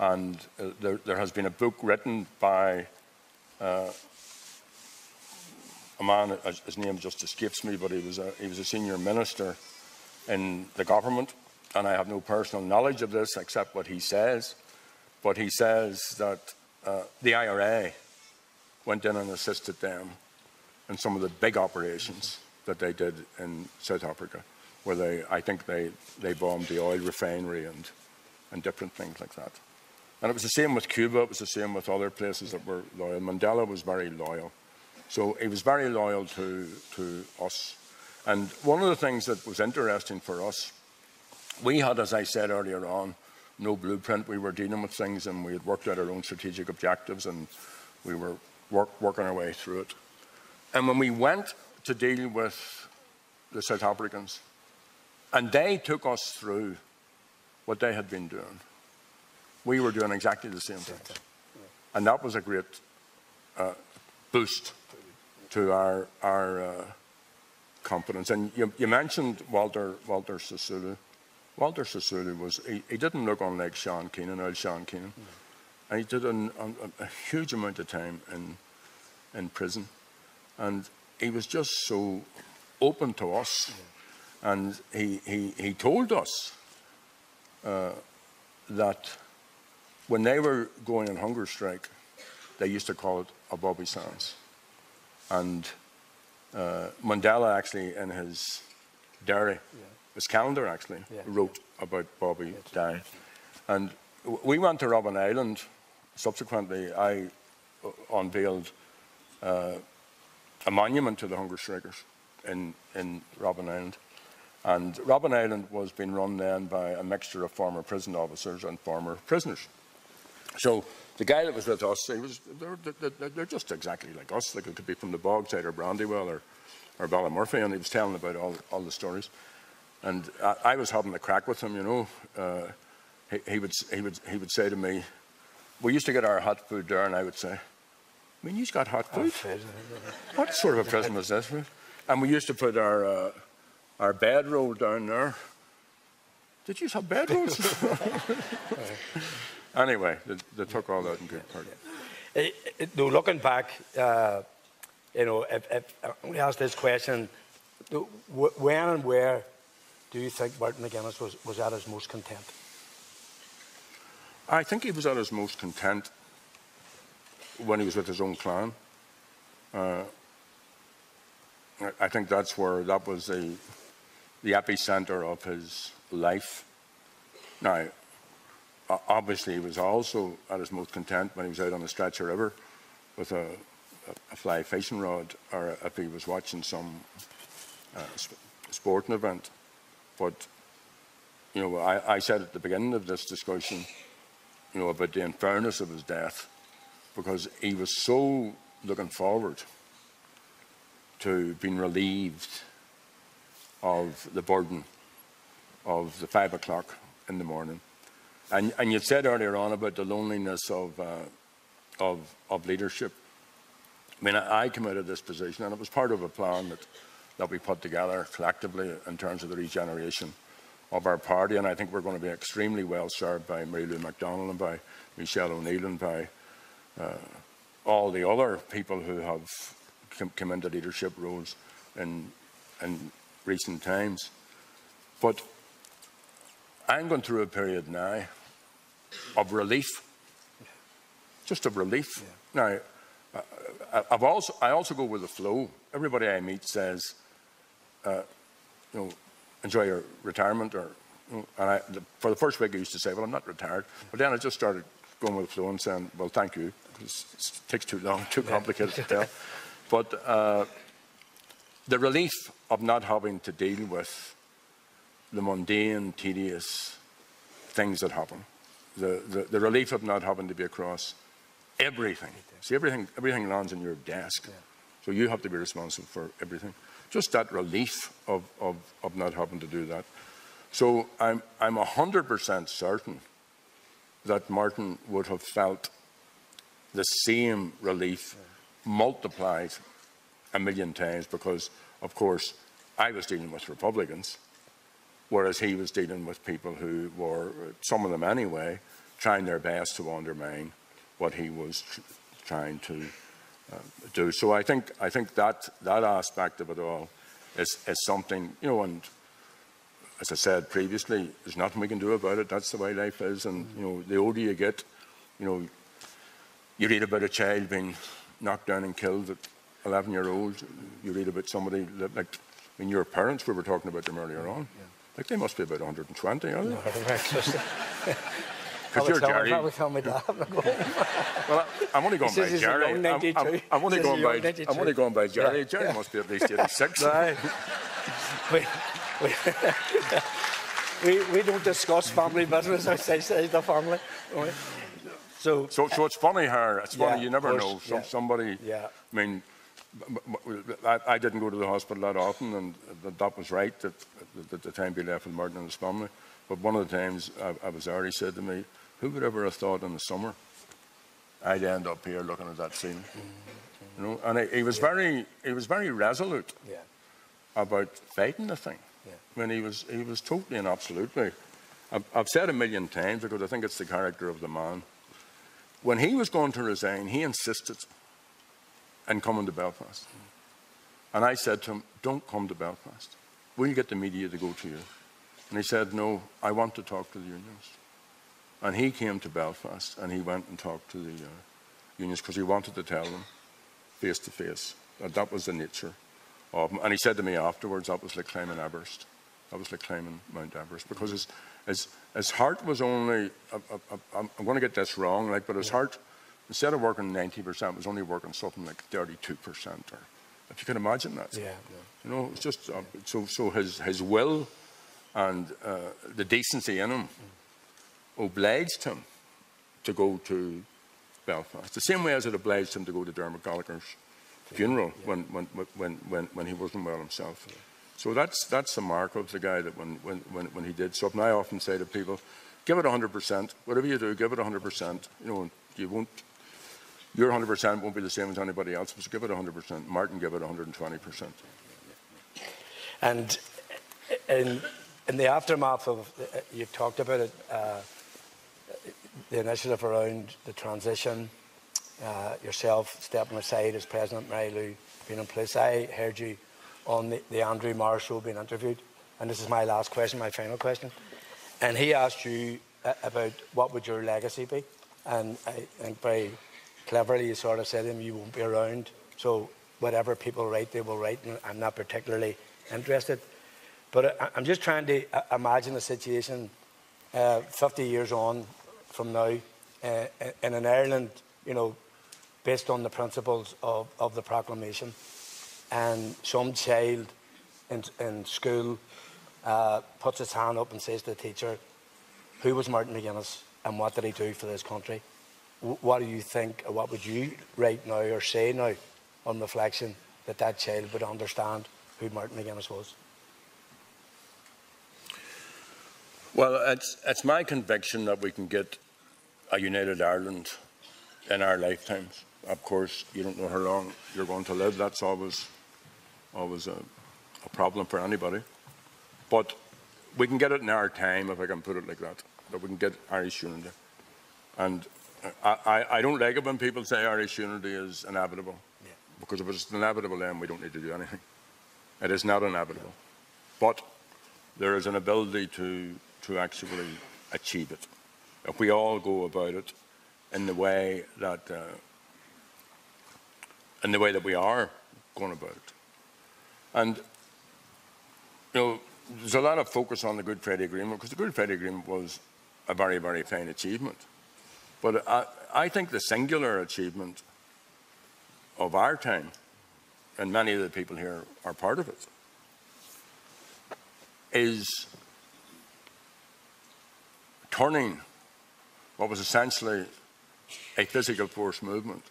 And uh, there, there, has been a book written by uh, a man, his name just escapes me, but he was, a, he was a senior minister in the government. And I have no personal knowledge of this except what he says. But he says that uh, the IRA went in and assisted them in some of the big operations that they did in South Africa, where they, I think they, they bombed the oil refinery and, and different things like that. And it was the same with Cuba, it was the same with other places that were loyal. Mandela was very loyal. So he was very loyal to, to us. And one of the things that was interesting for us, we had, as I said earlier on, no blueprint. We were dealing with things and we had worked out our own strategic objectives and we were work, working our way through it. And when we went to deal with the South Africans, and they took us through what they had been doing, we were doing exactly the same thing. And that was a great uh, boost to our, our, uh, confidence. And you, you mentioned Walter Walter Sisulu. Walter Sisulu was he, he didn't look unlike Sean Keenan, old Sean Keenan. And he did an, an, a huge amount of time in in prison, and he was just so open to us. And he, he, he told us uh, that when they were going on hunger strike, they used to call it a Bobby Sands. And uh, Mandela actually, in his diary, his calendar actually, Yeah. wrote about Bobby dying. And we went to Robben Island. Subsequently, I uh, unveiled uh, a monument to the hunger strikers in, in Robben Island. And Robben Island was being run then by a mixture of former prison officers and former prisoners. So the guy that was with us, he was, they're, they're, they're just exactly like us. Like it could be from the Bogside or Brandywell or, or Ballymurphy, and he was telling about all, all the stories. And I, I was having a crack with him, you know. Uh, he, he, would, he, would, he would say to me, we used to get our hot food there, and I would say, I mean, you've got hot food. What sort of a prison was this? And we used to put our, uh, our bedroll down there. Did you have bedrolls? <laughs> <laughs> anyway, they, they took all that in good part. Eh, eh, No, looking back, uh, you know, if, if I only ask this question, when and where do you think Martin McGuinness was, was at his most content? I think he was at his most content when he was with his own clan. Uh, I- think that's where that was the, the epicenter of his life. Now, obviously, he was also at his most content when he was out on the Stretcher River with a, a, fly fishing rod or if he was watching some uh, sp- sporting event. But, you know, I, I said at the beginning of this discussion, you know, about the unfairness of his death because he was so looking forward to being relieved of the burden of the five o'clock in the morning. And, and you said earlier on about the loneliness of, uh, of, of leadership. I mean, I, I came out of this position, and it was part of a plan that, that we put together collectively in terms of the regeneration of our party. And I think we're going to be extremely well served by Mary Lou McDonald and by Michelle O'Neill and by uh, all the other people who have come, into leadership roles in, in recent times. But I'm going through a period now of relief, just of relief. Now, I- I've also, I also go with the flow. Everybody I meet says, uh, you know, enjoy your retirement, or you know, and I, the, for the first week I used to say, well, I'm not retired, but then I just started going with the flow and saying, well, thank you, it takes too long, too complicated to <laughs> tell. But uh, the relief of not having to deal with the mundane, tedious things that happen, the, the, the relief of not having to be across everything. See, everything, everything lands on your desk. So you have to be responsible for everything. Just that relief of, of, of not having to do that. So I'm, I'm 100% certain that Martin would have felt the same relief multiplied a million times because, of course, I was dealing with Republicans, whereas he was dealing with people who were, some of them anyway, trying their best to undermine what he was tr- trying to uh, do. So I think I think that that aspect of it all is is something you know. And as I said previously, there's nothing we can do about it. That's the way life is. And you know, the older you get, you know, you read about a child being knocked down and killed at 11 year old. You read about somebody that, like, I mean, your parents, we were talking about them earlier on. Like they must be about 120, are they? <laughs> Because <laughs> you're Gerry. That would tell me. Well, I- I'm only going by Gerry. I'm, I'm, I'm only going by. 92. I'm only going by Gerry. Yeah. Gerry must be at least 86. <laughs> Aye. we, we, we, don't discuss family business outside the family. So, So, so it's funny how it's funny. Yeah, you never of know. course, Some, yeah. Somebody. Yeah. I mean, I, I didn't go to the hospital that often, and that, was right. That, that the time be left with Martin and his family. But one of the times I, I was there, he said to me, "Who would ever have thought in the summer I'd end up here looking at that scene?" Mm-hmm. You know, and he, he was very, he was very resolute. yeah. about fighting the thing. Yeah. When he was, he was totally and absolutely. I've, I've said a million times because I think it's the character of the man. When he was going to resign, he insisted in coming to Belfast. And I said to him, Don't come to Belfast. We'll get the media to go to you. And he said, No, I want to talk to the unions. And he came to Belfast and he went and talked to the uh, unions because he wanted to tell them face to face that that was the nature of him. And he said to me afterwards, that was like climbing Everest. That was like climbing Mount Everest because his, his, his heart was only, I'm, I'm going to get this wrong, like, but his heart, instead of working 90%, was only working something like 32%. Or, if you can imagine that. Yeah. You know, it's just uh, so. So his his will and uh, the decency in him obliged him to go to Belfast, the same way as it obliged him to go to Dermot Gallagher's funeral when, when, when, when, when he wasn't well himself. So that's that's the mark of the guy that when, when, when, when he did something. I often say to people, give it 100%. Whatever you do, give it 100%. You know, you won't your 100% won't be the same as anybody else, give it 100%. Martin give it 120%. And in, in the aftermath of, you've talked about it, uh, the initiative around the transition, uh, yourself stepping aside as President Mary Lou being in place. I heard you on the, the Andrew Marr show being interviewed, and this is my last question, my final question. And he asked you uh, about what would your legacy be, and I think very cleverly you sort of said to him, you won't be around, so whatever people write, they will write, and I'm not particularly interested. But I, I'm just trying to uh, imagine a situation uh, 50 years on from now uh, in an Ireland, you know, based on the principles of, of the proclamation, and some child in, in school uh, puts his hand up and says to the teacher, who was Martin McGuinness and what did he do for this country? What do you think, or what would you write now or say now on reflection that that child would understand who Martin McGuinness was? Well, it's, it's my conviction that we can get a united Ireland in our lifetimes. Of course, you don't know how long you're going to live. That's always, always a, a problem for anybody. But we can get it in our time, if I can put it like that. That we can get Irish unity. And I, I, don't like it when people say Irish unity is inevitable. Yeah. Because if it's inevitable, then we don't need to do anything. It is not inevitable. But there is an ability to, to actually achieve it. If we all go about it in the way that, uh, in the way that we are going about it. And, you know, there's a lot of focus on the Good Friday Agreement because the Good Friday Agreement was a very, very fine achievement. But I, I think the singular achievement of our time, and many of the people here are part of it, is turning what was essentially a physical force movement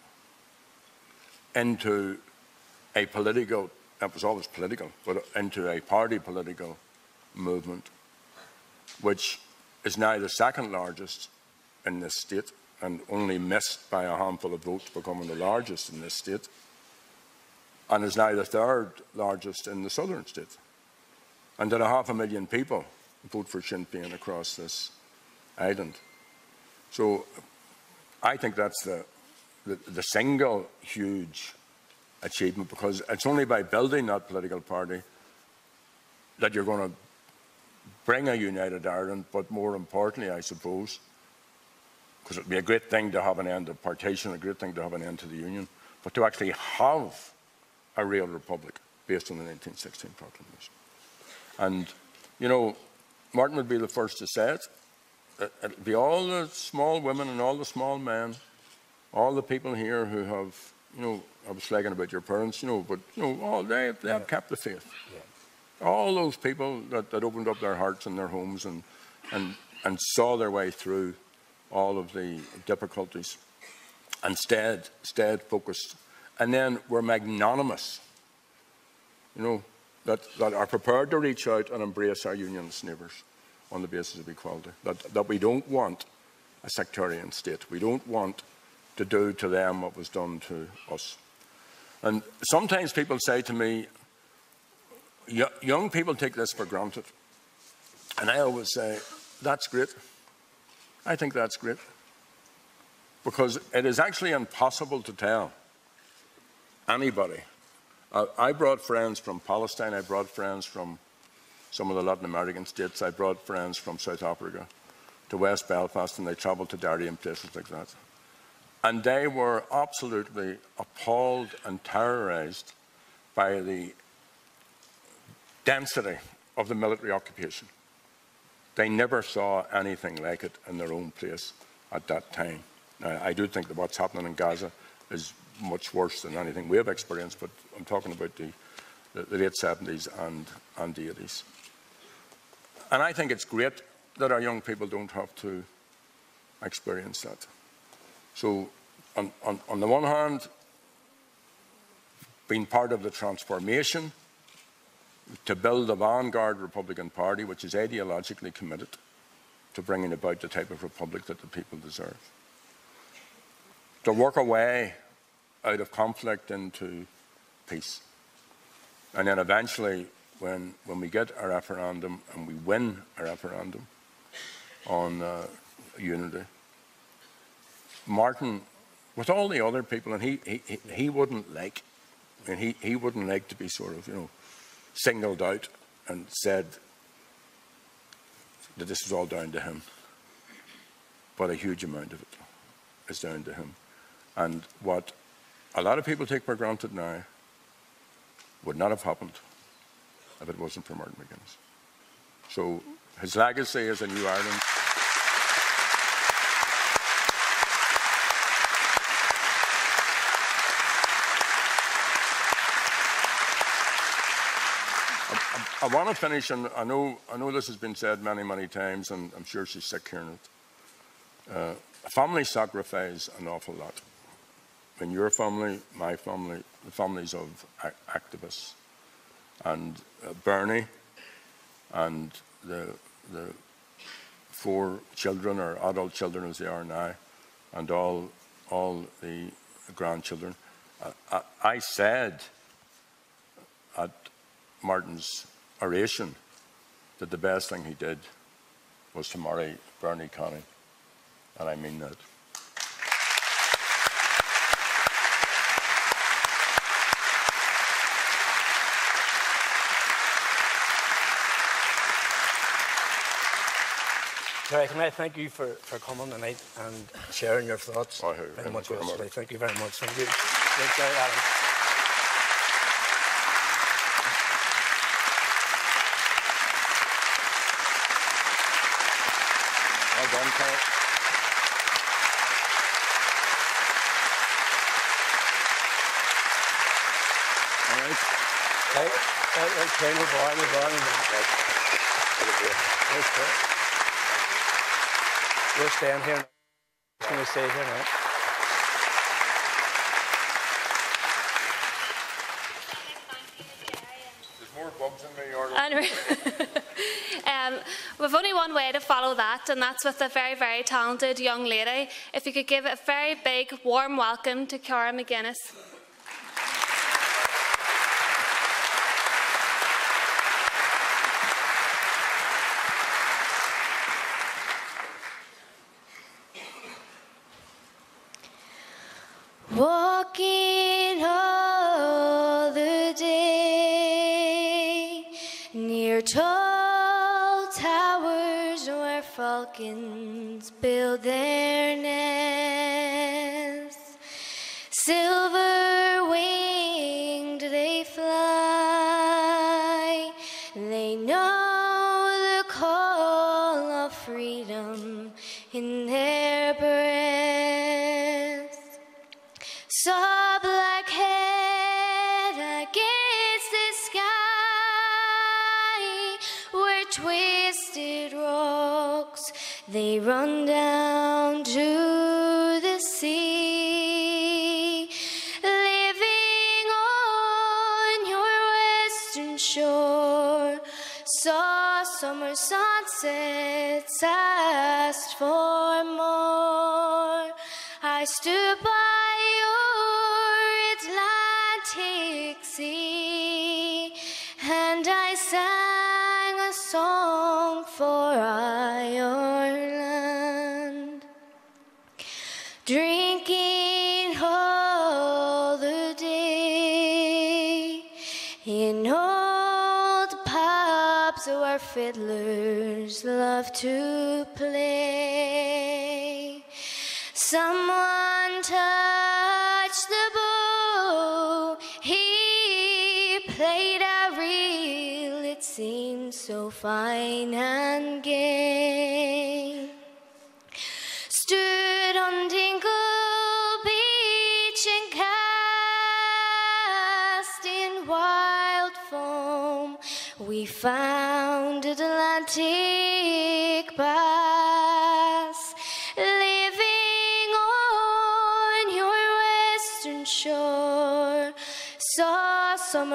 into a political, that was always political, but into a party political movement, which is now the second largest in this state and only missed by a handful of votes, becoming the largest in this state, and is now the third largest in the southern state. And that a half a million people vote for Sinn Féin across this island. So I think that's the, the, the single huge achievement because it's only by building that political party that you're going to bring a united Ireland, but more importantly, I suppose, because it would be a great thing to have an end to partition, a great thing to have an end to the Union, but to actually have a real republic based on the 1916 proclamation. And, you know, Martin would be the first to say it. It'll be all the small women and all the small men, all the people here who have, you know, I was slagging about your parents, you know, but, you know, all they, they have kept the faith. Yeah. All those people that, that opened up their hearts and their homes and, and, and saw their way through all of the difficulties and stayed, focused. And then we're magnanimous, you know, that, that are prepared to reach out and embrace our unionist neighbours on the basis of equality. That, that we don't want a sectarian state. We don't want to do to them what was done to us. And sometimes people say to me, young people take this for granted. And I always say, that's great. I think that's great. Because it is actually impossible to tell anybody. Uh, I brought friends from Palestine, I brought friends from some of the Latin American states, I brought friends from South Africa to West Belfast, and they travelled to Derry and places like that. And they were absolutely appalled and terrorised by the density of the military occupation. They never saw anything like it in their own place at that time. Now, I do think that what's happening in Gaza is much worse than anything we have experienced, but I'm talking about the, the, the late 70s and, and the 80s. And I think it's great that our young people don't have to experience that. So, on, on, on the one hand, being part of the transformation to build a vanguard Republican Party which is ideologically committed to bringing about the type of republic that the people deserve. To work a way out of conflict into peace. And then eventually, when, when we get a referendum and we win a referendum on uh, unity, Martin, with all the other people, and he, he, he wouldn't like, and he, he wouldn't like to be sort of, you know, singled out and said that this is all down to him. But a huge amount of it is down to him. And what a lot of people take for granted now would not have happened if it wasn't for Martin McGuinness. So his legacy as a New Ireland. I, want to finish, and I know, I know this has been said many, many times, and I'm sure she's sick hearing it. Uh, families sacrifice an awful lot. In your family, my family, the families of activists, and uh, Bernie, and the, the four children, or adult children as they are now, and all, all the grandchildren. Uh, I, I said at Martin's oration that the best thing he did was to marry Bernie Canning, and I mean that. Terry, can I thank you for, for coming tonight and sharing your thoughts? Oh, very much us. Thank you very much. Thank you. Thank you, Adam. Okay, move on, move on. Okay. We'll stand here. Can we stay here now? There's more bugs in my yard. <laughs> Um, we've only one way to follow that, and that's with a very, very talented young lady. If you could give a very big, warm welcome to Cara McGuinness. Twisted rocks. They run down to the sea. Living on your western shore. Saw summer sunsets asked for more. I stood by love to play. Someone touched the bow. He played a reel. It seemed so fine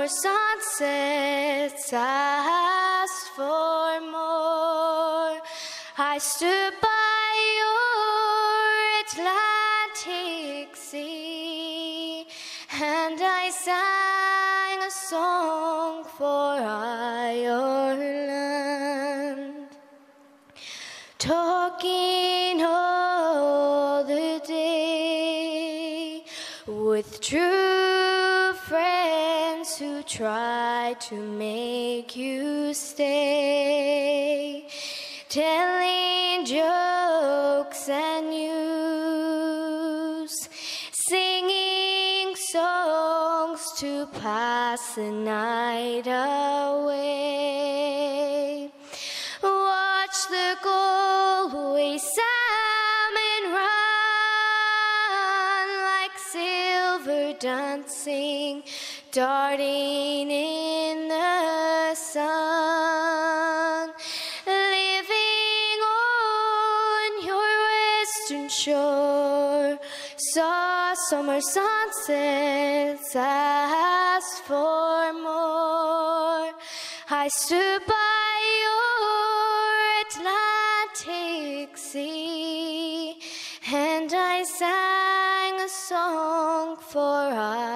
Saw summer sunsets, try to make you stay, telling jokes and news, singing songs to pass the night away. Watch the Galway salmon run like silver dancing, darting in the sun. Living on your western shore, saw summer sunsets, asked for more. I stood by your Atlantic Sea and I sang a song for Ireland.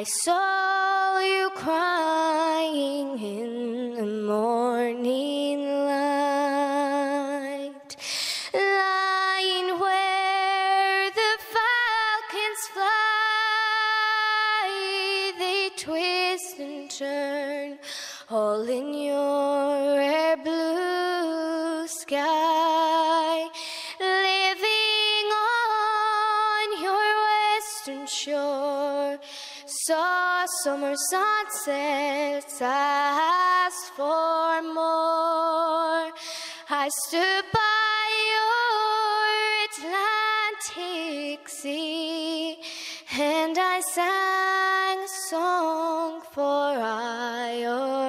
I summer sunsets, asked for more. I stood by your Atlantic Sea and I sang a song for Ireland.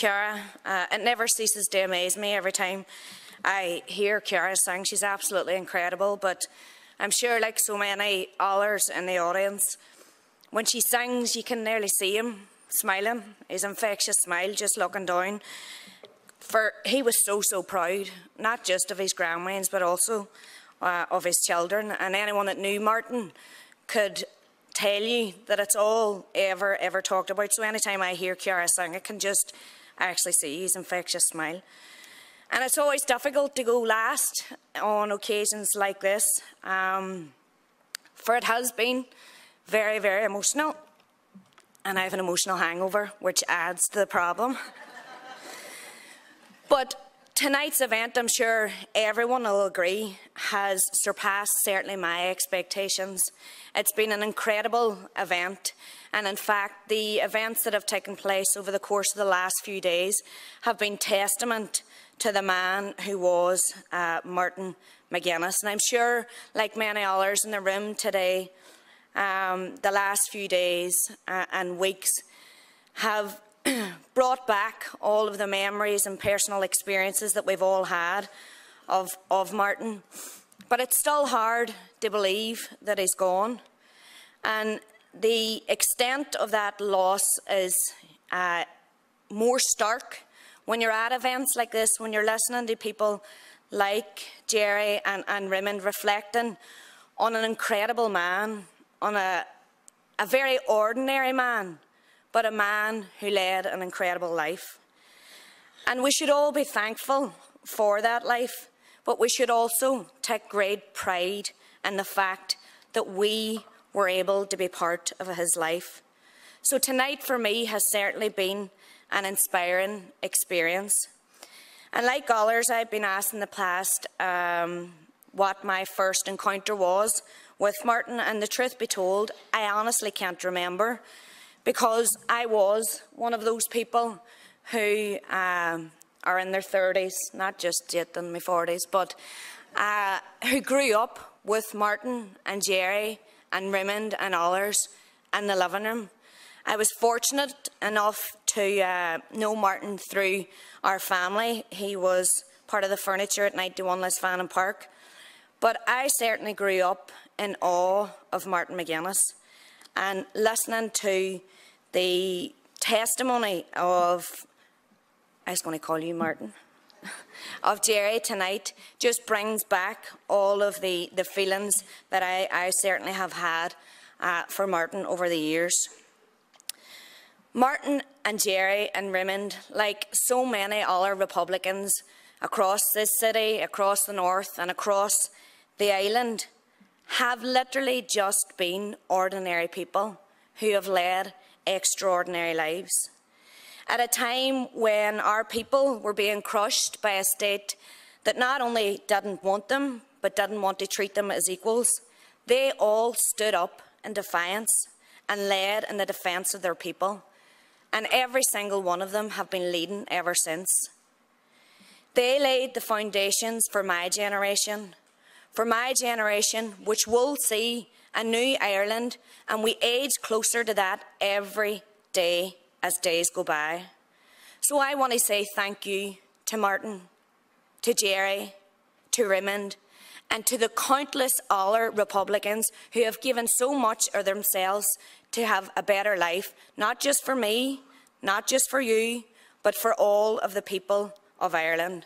Ciara. Uh, it never ceases to amaze me every time I hear Ciara sing. She's absolutely incredible, but I'm sure, like so many others in the audience, when she sings, you can nearly see him smiling, his infectious smile just looking down. For he was so, so proud, not just of his grandwins, but also uh, of his children. And anyone that knew Martin could tell you that it's all ever, ever talked about. So anytime I hear Ciara sing, I can just actually see his infectious smile. And it's always difficult to go last on occasions like this, um, for it has been very, very emotional. And I have an emotional hangover, which adds to the problem. <laughs> but tonight's event, I'm sure everyone will agree, has surpassed certainly my expectations. It's been an incredible event, and in fact, the events that have taken place over the course of the last few days have been testament to the man who was uh, Martin McGuinness. And I'm sure, like many others in the room today, um, the last few days uh, and weeks have <clears throat> brought back all of the memories and personal experiences that we've all had of, of Martin. But it's still hard to believe that he's gone. And the extent of that loss is uh, more stark when you're at events like this, when you're listening to people like Gerry and, and Raymond reflecting on an incredible man, on a, a very ordinary man, but a man who led an incredible life. And we should all be thankful for that life, but we should also take great pride in the fact that we were able to be part of his life. So tonight for me has certainly been an inspiring experience. And like others, I've been asked in the past um, what my first encounter was with Martin, and the truth be told, I honestly can't remember because I was one of those people who um, are in their 30s, not just yet in my 40s, but uh, who grew up with Martin and Gerry and Raymond and others in the living room. I was fortunate enough to uh, know Martin through our family. He was part of the furniture at 91 Lisfannon Park. But I certainly grew up in awe of Martin McGuinness and listening to the testimony of, I was going to call you Martin, of Gerry tonight just brings back all of the, the feelings that I, I certainly have had uh, for Martin over the years. Martin and Gerry and Raymond, like so many other Republicans across this city, across the north and across the island, have literally just been ordinary people who have led extraordinary lives. At a time when our people were being crushed by a state that not only didn't want them, but didn't want to treat them as equals, they all stood up in defiance and led in the defence of their people. And every single one of them have been leading ever since. They laid the foundations for my generation, for my generation, which will see a new Ireland, and we age closer to that every day as days go by. So I want to say thank you to Martin, to Gerry, to Raymond, and to the countless other Republicans who have given so much of themselves to have a better life, not just for me, not just for you, but for all of the people of Ireland.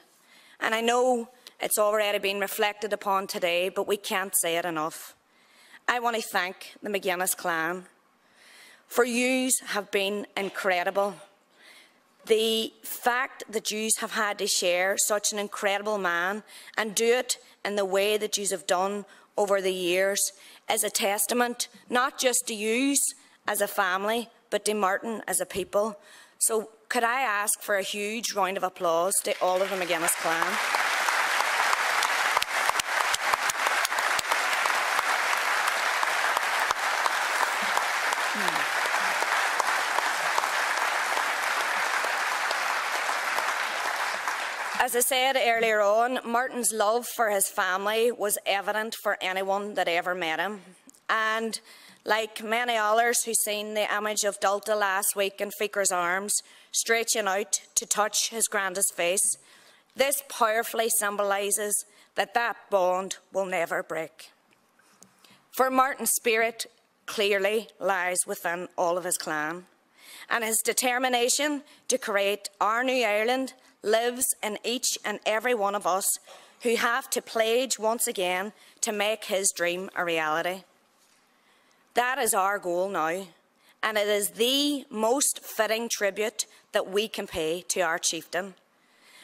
And I know it's already been reflected upon today, but we can't say it enough. I want to thank the McGuinness clan. For yous have been incredible. The fact that yous have had to share such an incredible man and do it in the way that yous have done over the years is a testament not just to yous as a family, but to Martin as a people. So could I ask for a huge round of applause to all of the McGuinness clan? As I said earlier on, Martin's love for his family was evident for anyone that ever met him. And like many others who seen the image of Dulta last week in Fiachra's arms, stretching out to touch his grandest face, this powerfully symbolises that that bond will never break. For Martin's spirit clearly lies within all of his clan, and his determination to create our new Ireland lives in each and every one of us who have to pledge once again to make his dream a reality. That is our goal now, and it is the most fitting tribute that we can pay to our chieftain,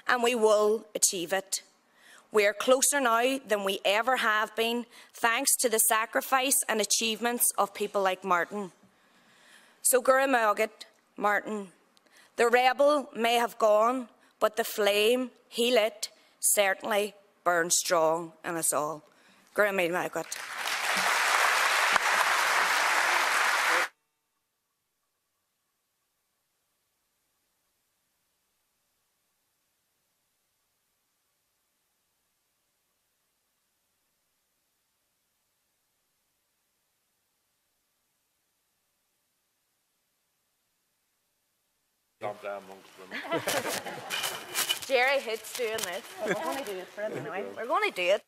and we will achieve it. We are closer now than we ever have been, thanks to the sacrifice and achievements of people like Martin. So, Go raibh maith agat, Martin, the rebel may have gone, but the flame he lit certainly burns strong in us all. Grammy Margaret. Calm down amongst <laughs> them. Gerry hits doing this. We're going to do it for him anyway. We're going to do it.